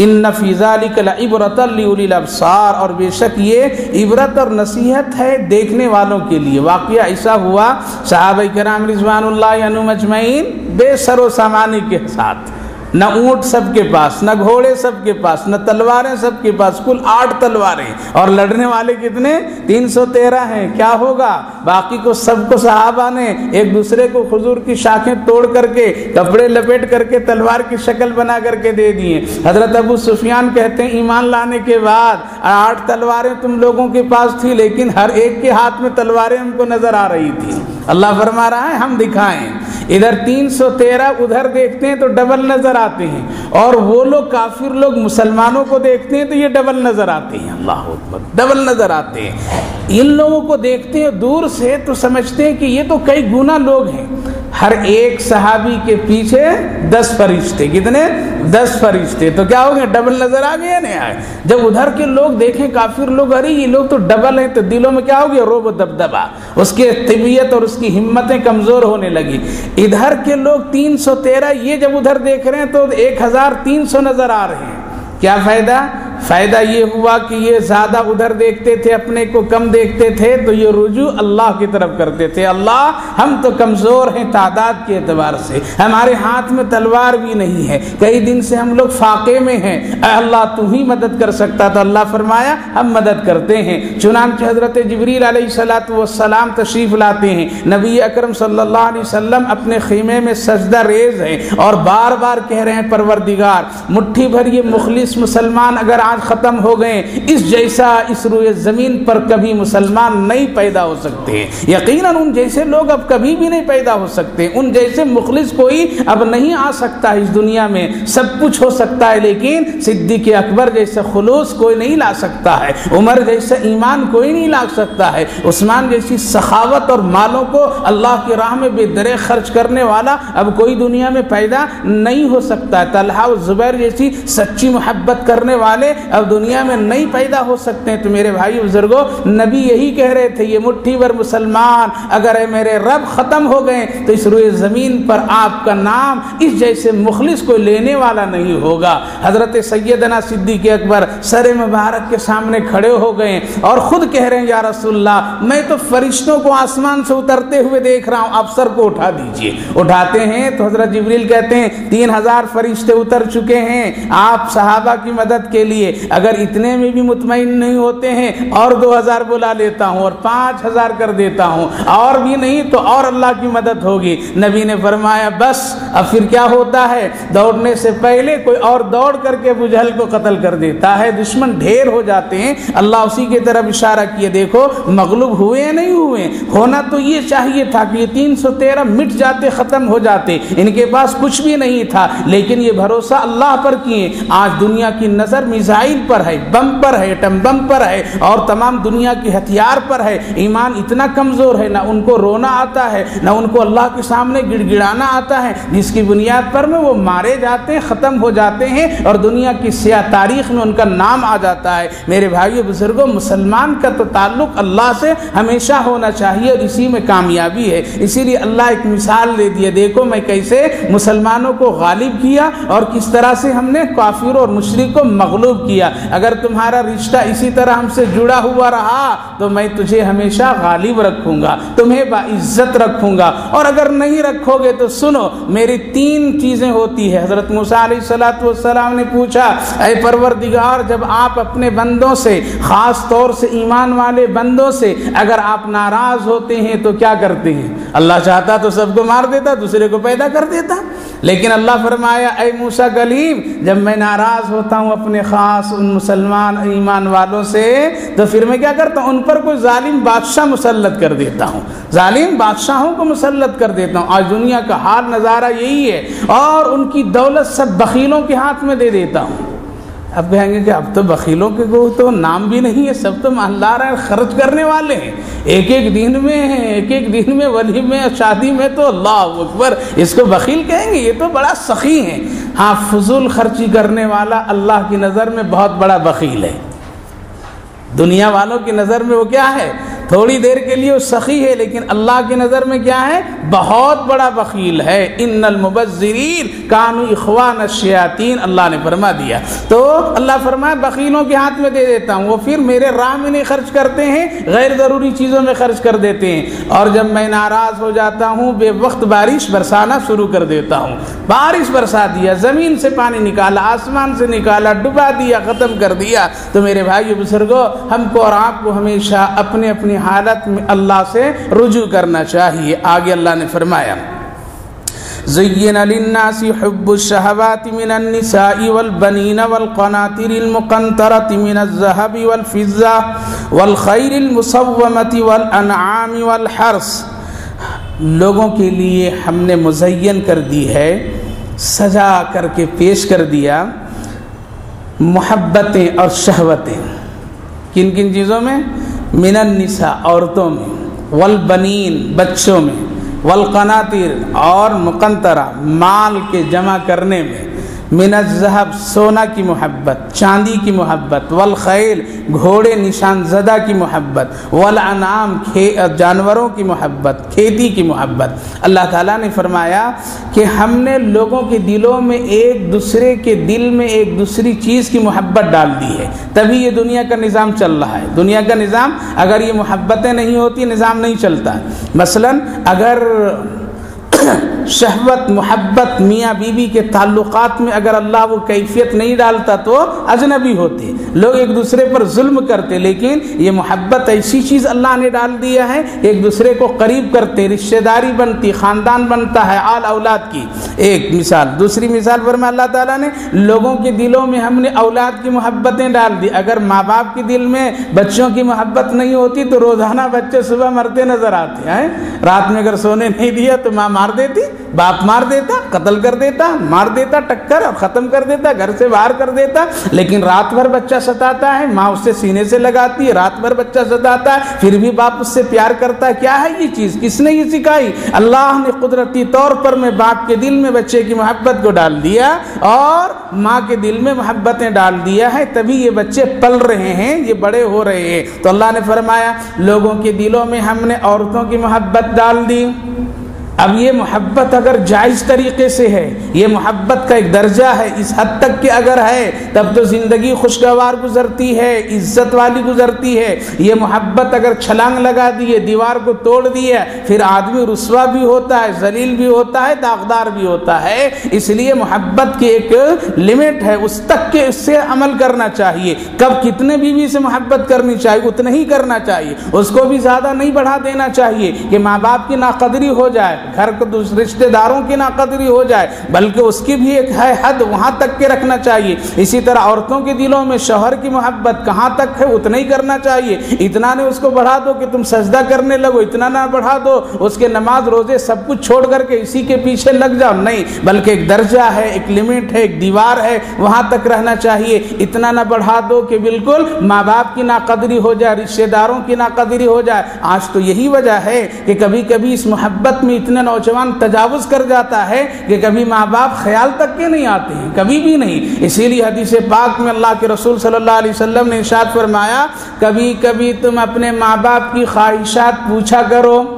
S1: ان نفیزہ عبرت الابصار اور بے شک یہ عبرت اور نصیحت ہے دیکھنے والوں کے لیے۔ واقعہ ایسا ہوا، صحابہ کرام رضوان اللہ عنہ مجمعین بے سر و سامانی کے ساتھ۔ نہ اونٹ سب کے پاس، نہ گھوڑے سب کے پاس، نہ تلواریں سب کے پاس، کل آٹھ تلواریں۔ اور لڑنے والے کتنے؟ تین سو تیرہ ہیں۔ کیا ہوگا؟ باقی کو سب کو صحابہ نے ایک دوسرے کو حضور کی شاخیں توڑ کر کے، کپڑے لپیٹ کر کے تلوار کی شکل بنا کر کے دے دیے۔ حضرت ابو سفیان کہتے ہیں، ایمان لانے کے بعد آٹھ تلواریں تم لوگوں کے پاس تھی لیکن ہر ایک کے ہاتھ میں تلواریں ہم کو نظر آ رہی تھی اللہ فرما رہا ہے، ہم دکھائیں۔ ادھر تین سو تیرہ، ادھر دیکھتے ہیں تو ڈبل نظر آتے ہیں۔ اور وہ لوگ کافر لوگ، مسلمانوں کو دیکھتے ہیں تو یہ ڈبل نظر آتے ہیں۔ اللہ ڈبل نظر آتے ہیں۔ ان لوگوں کو دیکھتے ہیں، دور سے تو سمجھتے ہیں کہ یہ تو کئی گنا لوگ ہیں۔ ہر ایک صحابی کے پیچھے دس فرشتے، کتنے؟ دس فرشتے۔ تو کیا ہو گئے؟ ڈبل نظر آ گئے نہیں آئے؟ جب ادھر کے لوگ دیکھیں، کافر لوگ ارے یہ لوگ تو ڈبل ہیں، تو دلوں میں کیا ہو گیا؟ روب دب دبا اس کی طبیعت اور اس کی ہمتیں کمزور ہونے لگی۔ ادھر کے لوگ تین سو تیرہ، یہ جب ادھر دیکھ رہے ہیں تو ایک ہزار تین سو نظر آ رہے ہیں۔ کیا فائدہ؟ فائدہ یہ ہوا کہ یہ زیادہ ادھر دیکھتے تھے، اپنے کو کم دیکھتے تھے، تو یہ رجوع اللہ کی طرف کرتے تھے۔ اللہ ہم تو کمزور ہیں تعداد کے اعتبار سے۔ ہمارے ہاتھ میں تلوار بھی نہیں ہے۔ کئی دن سے ہم لوگ فاقے میں ہیں۔ اے اللہ، تو ہی مدد کر سکتا تو اللہ فرمایا، ہم مدد کرتے ہیں۔ چنانچہ حضرت جبریل علیہ صلاۃ والسلام تشریف لاتے ہیں۔ نبی اکرم صلی اللہ علیہ وسلم اپنے خیمے میں سجدہ ریز ہیں اور بار بار کہہ رہے ہیں، پروردگار، مٹھی بھر یہ مخلص مسلمان اگر آج ختم ہو گئے اس جیسا اس روئے زمین پر کبھی مسلمان نہیں پیدا ہو سکتے یقیناً ان جیسے لوگ اب کبھی بھی نہیں پیدا ہو سکتے ان جیسے مخلص کوئی اب نہیں آ سکتا اس دنیا میں سب کچھ ہو سکتا ہے لیکن صدیق اکبر جیسے خلوص کوئی نہیں لا سکتا ہے عمر جیسے ایمان کوئی نہیں لا سکتا ہے عثمان جیسی سخاوت اور مالوں کو اللہ کی راہ میں بے درے خرچ کرنے والا اب کوئی دنیا میں پیدا نہیں ہو سکتا ہے، طلحہ و زبیر جیسی سچی محبت کرنے والے اب دنیا میں نہیں پیدا ہو سکتے تو میرے بھائی بزرگوں نبی یہی کہہ رہے تھے، یہ مٹھی بھر مسلمان، اگر اے میرے رب ختم ہو گئے تو اس روئے زمین پر آپ کا نام اس جیسے مخلص کو لینے والا نہیں ہوگا۔ حضرت سیدنا صدیق اکبر سر مبارک کے سامنے کھڑے ہو گئے اور خود کہہ رہے ہیں، یا رسول اللہ میں تو فرشتوں کو آسمان سے اترتے ہوئے دیکھ رہا ہوں آپ سر کو اٹھا دیجیے۔ اٹھاتے ہیں تو حضرت جبریل کہتے ہیں، تین ہزار فرشتے اتر چکے ہیں، آپ صحابہ کی مدد کے لیے لیے اگر اتنے میں بھی مطمئن نہیں ہوتے ہیں، اور دو ہزار بلا لیتا ہوں، اور پانچ ہزار کر دیتا ہوں، اور بھی نہیں تو اور اللہ کی مدد ہوگی۔ نبی نے فرمایا، بس، اب پھر کیا ہوتا ہے؟ دوڑنے سے پہلے کوئی اور دوڑ کر کے بجھل کو قتل کر دیتا ہے، دشمن ڈھیر ہو جاتے ہیں۔ اللہ اسی کی طرف اشارہ کیے، دیکھو، مغلوب ہوئے یا نہیں ہوئے؟ ہونا تو یہ چاہیے تھا کہ یہ تین سو تیرہ مٹ جاتے، ختم ہو جاتے۔ ان کے پاس کچھ بھی نہیں تھا، لیکن یہ بھروسہ اللہ پر کیے۔ آج دنیا کی نظر میزائل پر ہے، بم پر ہے، ٹم بم پر ہے اور تمام دنیا کی ہتھیار پر ہے۔ ایمان اتنا کمزور ہے، نہ ان کو رونا آتا ہے، نہ ان کو اللہ کے سامنے گڑ گڑانا آتا ہے۔ جس کی بنیاد پر میں وہ مارے جاتے ہیں، ختم ہو جاتے ہیں اور دنیا کی سیاہ تاریخ میں ان کا نام آ جاتا ہے۔ میرے بھائی بزرگوں مسلمان کا تو تعلق اللہ سے ہمیشہ ہونا چاہیے اور اسی میں کامیابی ہے۔ اسی لیے اللہ ایک مثال دے دیا دیکھو میں کیسے مسلمانوں کو غالب کیا اور کس طرح سے ہم نے کافر اور مشرق کو مغلوب کیا۔ اگر تمہارا رشتہ اسی طرح ہم سے جڑا ہوا رہا، تو میں تجھے ہمیشہ غالب رکھوں گا، تمہیں باعزت رکھوں گا۔ اور اگر نہیں رکھو گے تو سنو، میری تین چیزیں ہوتی ہے حضرت موسیٰ علیہ السلاۃ والسلام نے پوچھا، اے پروردگار، جب آپ اپنے بندوں سے، خاص طور سے ایمان والے بندوں سے اگر آپ ناراض ہوتے ہیں، تو کیا کرتے ہیں؟ اللہ چاہتا تو سب کو مار دیتا، دوسرے کو پیدا کر دیتا۔ لیکن اللہ فرمایا، اے موسا کلیم جب میں ناراض ہوتا ہوں اپنے خاص ان مسلمان ایمان والوں سے تو پھر میں کیا کرتا ہوں؟ ان پر کوئی ظالم بادشاہ مسلط کر دیتا ہوں۔ ظالم بادشاہوں کو مسلط کر دیتا ہوں۔ آج دنیا کا حال نظارہ یہی ہے اور ان کی دولت سب بخیلوں کے ہاتھ میں دے دیتا ہوں۔ اب کہیں گے کہ اب تو بخیلوں کے کو تو نام بھی نہیں ہے، سب تو مالدار ہیں، خرچ کرنے والے ہیں۔ ایک ایک دن میں ہیں، ایک ایک دن میں ولی میں، شادی میں تو اللہ اکبر۔ اس کو بخیل کہیں گے؟ یہ تو بڑا سخی ہے ہاں فضول خرچی کرنے والا اللہ کی نظر میں بہت بڑا بخیل ہے۔ دنیا والوں کی نظر میں وہ کیا ہے؟ تھوڑی دیر کے لیے وہ سخی ہے، لیکن اللہ کی نظر میں کیا ہے؟ بہت بڑا بخیل ہے۔ ان المبذرین کانو اخوان الشیاطین، اللہ نے فرما دیا۔ تو اللہ فرمایا، بخیلوں کے ہاتھ میں دے دیتا ہوں۔ وہ پھر میرے راہ میں نہیں خرچ کرتے ہیں، غیر ضروری چیزوں میں خرچ کر دیتے ہیں۔ اور جب میں ناراض ہو جاتا ہوں، بے وقت بارش برسانا شروع کر دیتا ہوں۔ بارش برسا دیا، زمین سے پانی نکالا، آسمان سے نکالا، ڈبا دیا، ختم کر دیا۔ تو میرے بھائی بزرگوں ہم کو اور آپ کو ہمیشہ اپنے اپنی حالت میں اللہ سے رجوع کرنا چاہیے۔ آگے اللہ نے فرمایا زين للناس حب الشهوات من النساء والبنين والقناطر المقنطرة من الذهب والفضة والخير المصومة والأنعام والحرس لوگوں کے لیے ہم نے مزین کر دی ہے، سجا کر کے پیش کر دیا محبتیں اور شہوتیں۔ کن کن چیزوں میں؟ من النساء عورتوں میں والبنین بچوں میں والقناطیر اور مقنطرہ، مال کے جمع کرنے میں من الذهب، سونا کی محبت، چاندی کی محبت، والخیل، گھوڑے نشان زدہ کی محبت، والانعام جانوروں کی محبت، کھیتی کی محبت۔ اللہ تعالیٰ نے فرمایا کہ ہم نے لوگوں کے دلوں میں ایک دوسرے کے دل میں ایک دوسری چیز کی محبت ڈال دی ہے۔ تبھی یہ دنیا کا نظام چل رہا ہے۔ دنیا کا نظام، اگر یہ محبتیں نہیں ہوتی، نظام نہیں چلتا۔ مثلا اگر شہوت، محبت، میاں بیوی کے تعلقات میں اگر اللہ وہ کیفیت نہیں ڈالتا تو اجنبی ہوتے۔ لوگ ایک دوسرے پر ظلم کرتے، لیکن یہ محبت ایسی چیز اللہ نے ڈال دیا ہے، ایک دوسرے کو قریب کرتے، رشتہ داری بنتی، خاندان بنتا ہے آل اولاد کی۔ ایک مثال، دوسری مثال پر میں اللہ تعالیٰ نے لوگوں کے دلوں میں ہم نے اولاد کی محبتیں ڈال دی۔ اگر ماں باپ کے دل میں بچوں کی محبت نہیں ہوتی تو روزانہ بچے صبح مرتے نظر آتے ہیں رات میں اگر سونے نہیں دیا تو ماں مار دیتی۔ باپ مار دیتا، قتل کر دیتا، مار دیتا، ٹکر اور ختم کر دیتا، گھر سے باہر کر دیتا۔ لیکن رات بھر بچہ ستاتا ہے، ماں اس سے سینے سے لگاتی ہے، رات بھر بچہ ستاتا ہے، پھر بھی باپ اس سے پیار کرتا ہے۔ کیا ہے یہ چیز؟ کس نے یہ سکھائی؟ اللہ نے قدرتی طور پر میں باپ کے دل میں بچے کی محبت کو ڈال دیا اور ماں کے دل میں محبتیں ڈال دیا ہے۔ تبھی یہ بچے پل رہے ہیں، یہ بڑے ہو رہے ہیں۔ تو اللہ نے فرمایا، لوگوں کے دلوں میں ہم نے عورتوں کی محبت ڈال دی۔ اب یہ محبت اگر جائز طریقے سے ہے، یہ محبت کا ایک درجہ ہے، اس حد تک کہ اگر ہے، تب تو زندگی خوشگوار گزرتی ہے، عزت والی گزرتی ہے۔ یہ محبت اگر چھلانگ لگا دیے دیوار کو توڑ دیا پھر آدمی رسوا بھی ہوتا ہے، ذلیل بھی ہوتا ہے، داغدار بھی ہوتا ہے۔ اس لیے محبت کی ایک لمٹ ہے، اس تک کہ اس سے عمل کرنا چاہیے۔ کب کتنے بیوی سے محبت کرنی چاہیے، اتنا ہی کرنا چاہیے۔ اس کو بھی زیادہ نہیں بڑھا دینا چاہیے کہ ماں باپ کی ناقدری ہو جائے۔ گھر کو رشتہ داروں کی ناقدری ہو جائے، بلکہ اس کی بھی ایک ہے حد وہاں تک کے رکھنا چاہیے۔ اسی طرح عورتوں کے دلوں میں شوہر کی محبت کہاں تک ہے، اتنا ہی کرنا چاہیے۔ اتنا نے اس کو بڑھا دو کہ تم سجدہ کرنے لگو، اتنا نہ بڑھا دو، اس کے نماز روزے سب کچھ چھوڑ کر کے اسی کے پیچھے لگ جاؤ۔ نہیں، بلکہ ایک درجہ ہے، ایک لمٹ ہے، ایک دیوار ہے، وہاں تک رہنا چاہیے۔ اتنا نہ بڑھا دو کہ بالکل ماں باپ کی ناقدری ہو جائے، رشتہ داروں کی ناقدری ہو جائے۔ آج تو یہی وجہ ہے کہ کبھی کبھی اس محبت میں اتنے نوجوان تجاوز کر جاتا ہے کہ کبھی ماں باپ خیال تک کے نہیں آتے ہیں، کبھی بھی نہیں۔ اسی لیے حدیث پاک میں اللہ کے رسول صلی اللہ علیہ وسلم نے ارشاد فرمایا، کبھی کبھی تم اپنے ماں باپ کی خواہشات پوچھا کرو۔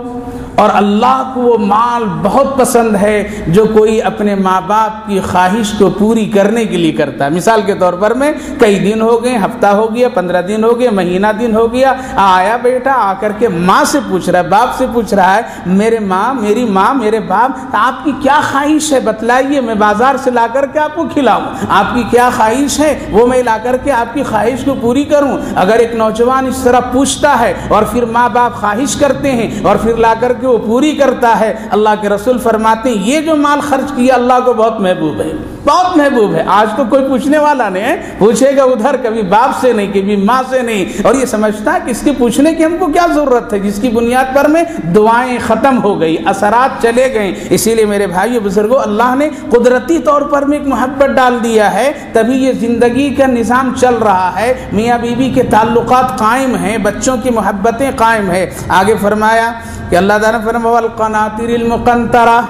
S1: اور اللہ کو وہ مال بہت پسند ہے جو کوئی اپنے ماں باپ کی خواہش کو پوری کرنے کے لیے کرتا ہے۔ مثال کے طور پر میں کئی دن ہو گئے، ہفتہ ہو گیا، پندرہ دن ہو گیا مہینہ دن ہو گیا آیا بیٹا، آ کر کے ماں سے پوچھ رہا ہے، باپ سے پوچھ رہا ہے، میرے ماں، میری ماں، میرے باپ آپ کی کیا خواہش ہے؟ بتلائیے، میں بازار سے لا کر کے آپ کو کھلاؤں۔ آپ کی کیا خواہش ہے؟ وہ میں لا کر کے آپ کی خواہش کو پوری کروں۔ اگر ایک نوجوان اس طرح پوچھتا ہے اور پھر ماں باپ خواہش کرتے ہیں اور پھر لا کر کہ وہ پوری کرتا ہے اللہ کے رسول فرماتے ہیں، یہ جو مال خرچ کیا، اللہ کو بہت محبوب ہے۔ بہت محبوب ہے۔ آج تو کوئی پوچھنے والا نہیں ہے۔ پوچھے گا ادھر، کبھی باپ سے نہیں، کبھی ماں سے نہیں۔ اور یہ سمجھتا ہے کہ اس کے پوچھنے کی ہم کو کیا ضرورت ہے جس کی بنیاد پر میں دعائیں ختم ہو گئی، اثرات چلے گئے اسی لیے میرے بھائی بزرگوں اللہ نے قدرتی طور پر میں ایک محبت ڈال دیا ہے۔ تبھی یہ زندگی کا نظام چل رہا ہے۔ میاں بیوی کے تعلقات قائم ہیں، بچوں کی محبتیں قائم ہیں۔ آگے فرمایا کہ اللہ تعالیٰ فرما القناطر المقنطرہ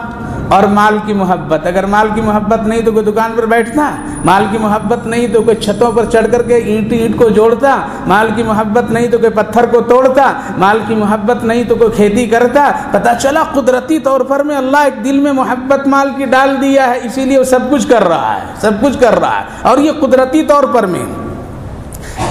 S1: اور مال کی محبت، اگر مال کی محبت نہیں تو کوئی دکان پر بیٹھتا، مال کی محبت نہیں تو کوئی چھتوں پر چڑھ کر کے اینٹ اینٹ کو جوڑتا، مال کی محبت نہیں تو کوئی پتھر کو توڑتا، مال کی محبت نہیں تو کوئی کھیتی کرتا، پتہ چلا قدرتی طور پر میں اللہ ایک دل میں محبت مال کی ڈال دیا ہے، اسی لیے وہ سب کچھ کر رہا ہے، سب کچھ کر رہا ہے۔ اور یہ قدرتی طور پر میں،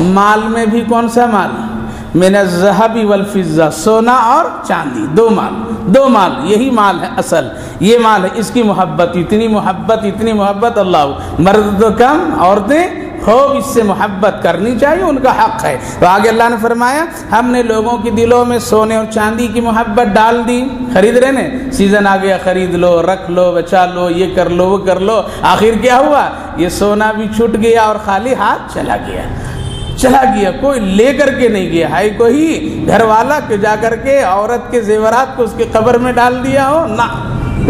S1: مال میں بھی کون سا مال؟ من الذهب والفضہ سونا اور چاندی، دو مال دو مال، یہی مال ہے اصل، یہ مال ہے اس کی محبت، اتنی محبت اتنی محبت، اللہ مرد تو کم عورتیں خوب اس سے محبت کرنی چاہیے، ان کا حق ہے۔ تو آگے اللہ نے فرمایا، ہم نے لوگوں کی دلوں میں سونے اور چاندی کی محبت ڈال دی۔ خرید رہے نا سیزن آ گیا، خرید لو، رکھ لو، بچا لو، یہ کر لو، وہ کر لو۔ آخر کیا ہوا؟ یہ سونا بھی چھٹ گیا اور خالی ہاتھ چلا گیا۔ چلا گیا، کوئی لے کر کے نہیں گیا۔ ہے کوئی گھر والا کہ جا کر کے عورت کے زیورات کو اس کے قبر میں ڈال دیا ہو۔ نہ،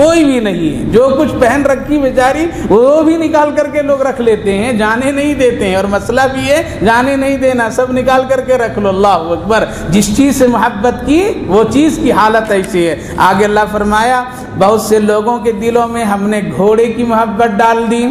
S1: کوئی بھی نہیں ہے۔ جو کچھ پہن رکھی بیچاری، وہ بھی نکال کر کے لوگ رکھ لیتے ہیں، جانے نہیں دیتے ہیں۔ اور مسئلہ بھی ہے، جانے نہیں دینا، سب نکال کر کے رکھ لو۔ اللہ اکبر۔ جس چیز سے محبت کی، وہ چیز کی حالت ایسی ہے۔ آگے اللہ فرمایا، بہت سے لوگوں کے دلوں میں ہم نے گھوڑے کی محبت ڈال دی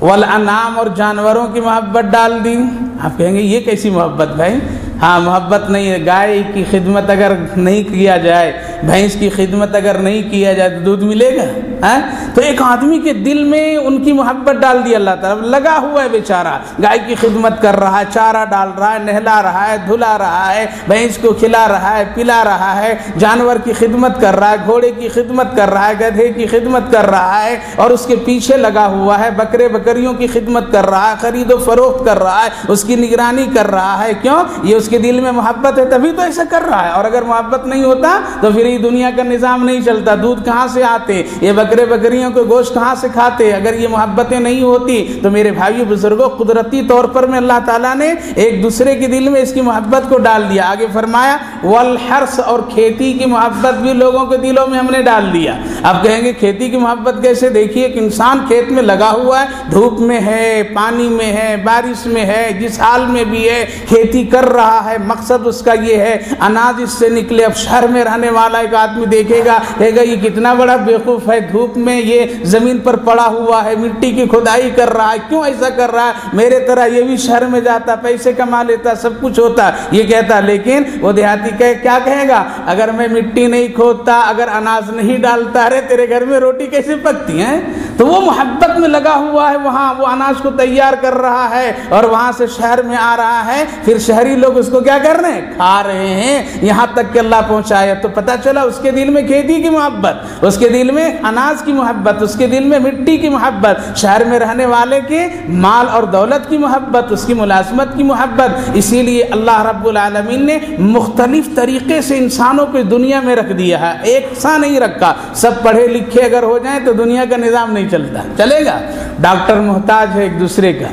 S1: ولانعام اور جانوروں کی محبت ڈال دی۔ آپ کہیں گے یہ کیسی محبت بھائی؟ ہاں محبت نہیں ہے گائے کی خدمت اگر نہیں کیا جائے بھینس کی خدمت اگر نہیں کیا جائے تو دودھ ملے گا ہاں تو ایک آدمی کے دل میں ان کی محبت ڈال دی اللہ تعالیٰ لگا ہوا ہے بیچارہ گائے کی خدمت کر رہا ہے چارہ ڈال رہا ہے نہلا رہا ہے دھلا رہا ہے بھینس کو کھلا رہا ہے پلا رہا ہے جانور کی خدمت کر رہا ہے گھوڑے کی خدمت کر رہا ہے گدھے کی خدمت کر رہا ہے اور اس کے پیچھے لگا ہوا ہے بکرے بکریوں کی خدمت کر رہا ہے خرید و فروخت کر رہا ہے اس کی نگرانی کر رہا ہے کیوں یہ اس کے دل میں محبت ہے تبھی تو ایسا کر رہا ہے۔ اور اگر محبت نہیں ہوتا تو پھر یہ دنیا کا نظام نہیں چلتا۔ دودھ کہاں سے آتے؟ یہ بکرے بکریوں کو گوشت کہاں سے کھاتے؟ اگر یہ محبتیں نہیں ہوتی تو میرے بھائی بزرگوں قدرتی طور پر میں اللہ تعالیٰ نے ایک دوسرے کے دل میں اس کی محبت کو ڈال دیا۔ آگے فرمایا والحرس اور کھیتی کی محبت بھی لوگوں کے دلوں میں ہم نے ڈال دیا۔ اب کہیں گے، کھیتی کی محبت کیسے؟ دیکھیے کہ انسان کھیت میں لگا ہوا ہے، دھوپ میں ہے، پانی میں ہے، بارش میں ہے، جس حال میں بھی ہے، کھیتی کر رہا ہے، مقصد اس کا یہ ہے، اناج اس سے نکلے، اب شہر میں رہنے والا ایک آدمی دیکھے گا، کہے گا، یہ کتنا بڑا بیوقوف ہے، دھوپ میں یہ زمین پر پڑا ہوا ہے، مٹی کی کھدائی کر رہا ہے، کیوں ایسا کر رہا ہے? میرے طرح یہ بھی شہر میں جاتا، پیسے کما لیتا، سب کچھ ہوتا، یہ کہتا، لیکن وہ دیہاتی کہ، کیا کہے گا، اگر میں مٹی نہیں کھودتا، اگر اناج نہیں ڈالتا، ارے تیرے گھر میں روٹی کیسے پکتی ہیں؟ تو وہ محبت میں لگا ہوا ہے، وہاں وہ اناج کو تیار کر رہا ہے اور وہاں سے شہر میں آ رہا ہے۔ پھر شہری لوگ اس کو کیا کر رہے ہیں؟ کھا رہے ہیں۔ یہاں تک کہ اللہ پہنچایا تو پتہ چلا اس کے دل میں کھیتی کی محبت، اس کے دل میں اناج کی محبت، اس کے دل میں مٹی کی محبت، شہر میں رہنے والے کے مال اور دولت کی محبت، اس کی ملازمت کی محبت۔ اسی لیے اللہ رب العالمین نے مختلف طریقے سے انسانوں کو دنیا میں رکھ دیا ہے۔ ایک سا نہیں رکھا۔ سب پڑھے لکھے اگر ہو جائیں تو دنیا کا نظام نہیں۔ چلتا چلے گا۔ ڈاکٹر محتاج ہے ایک دوسرے کا۔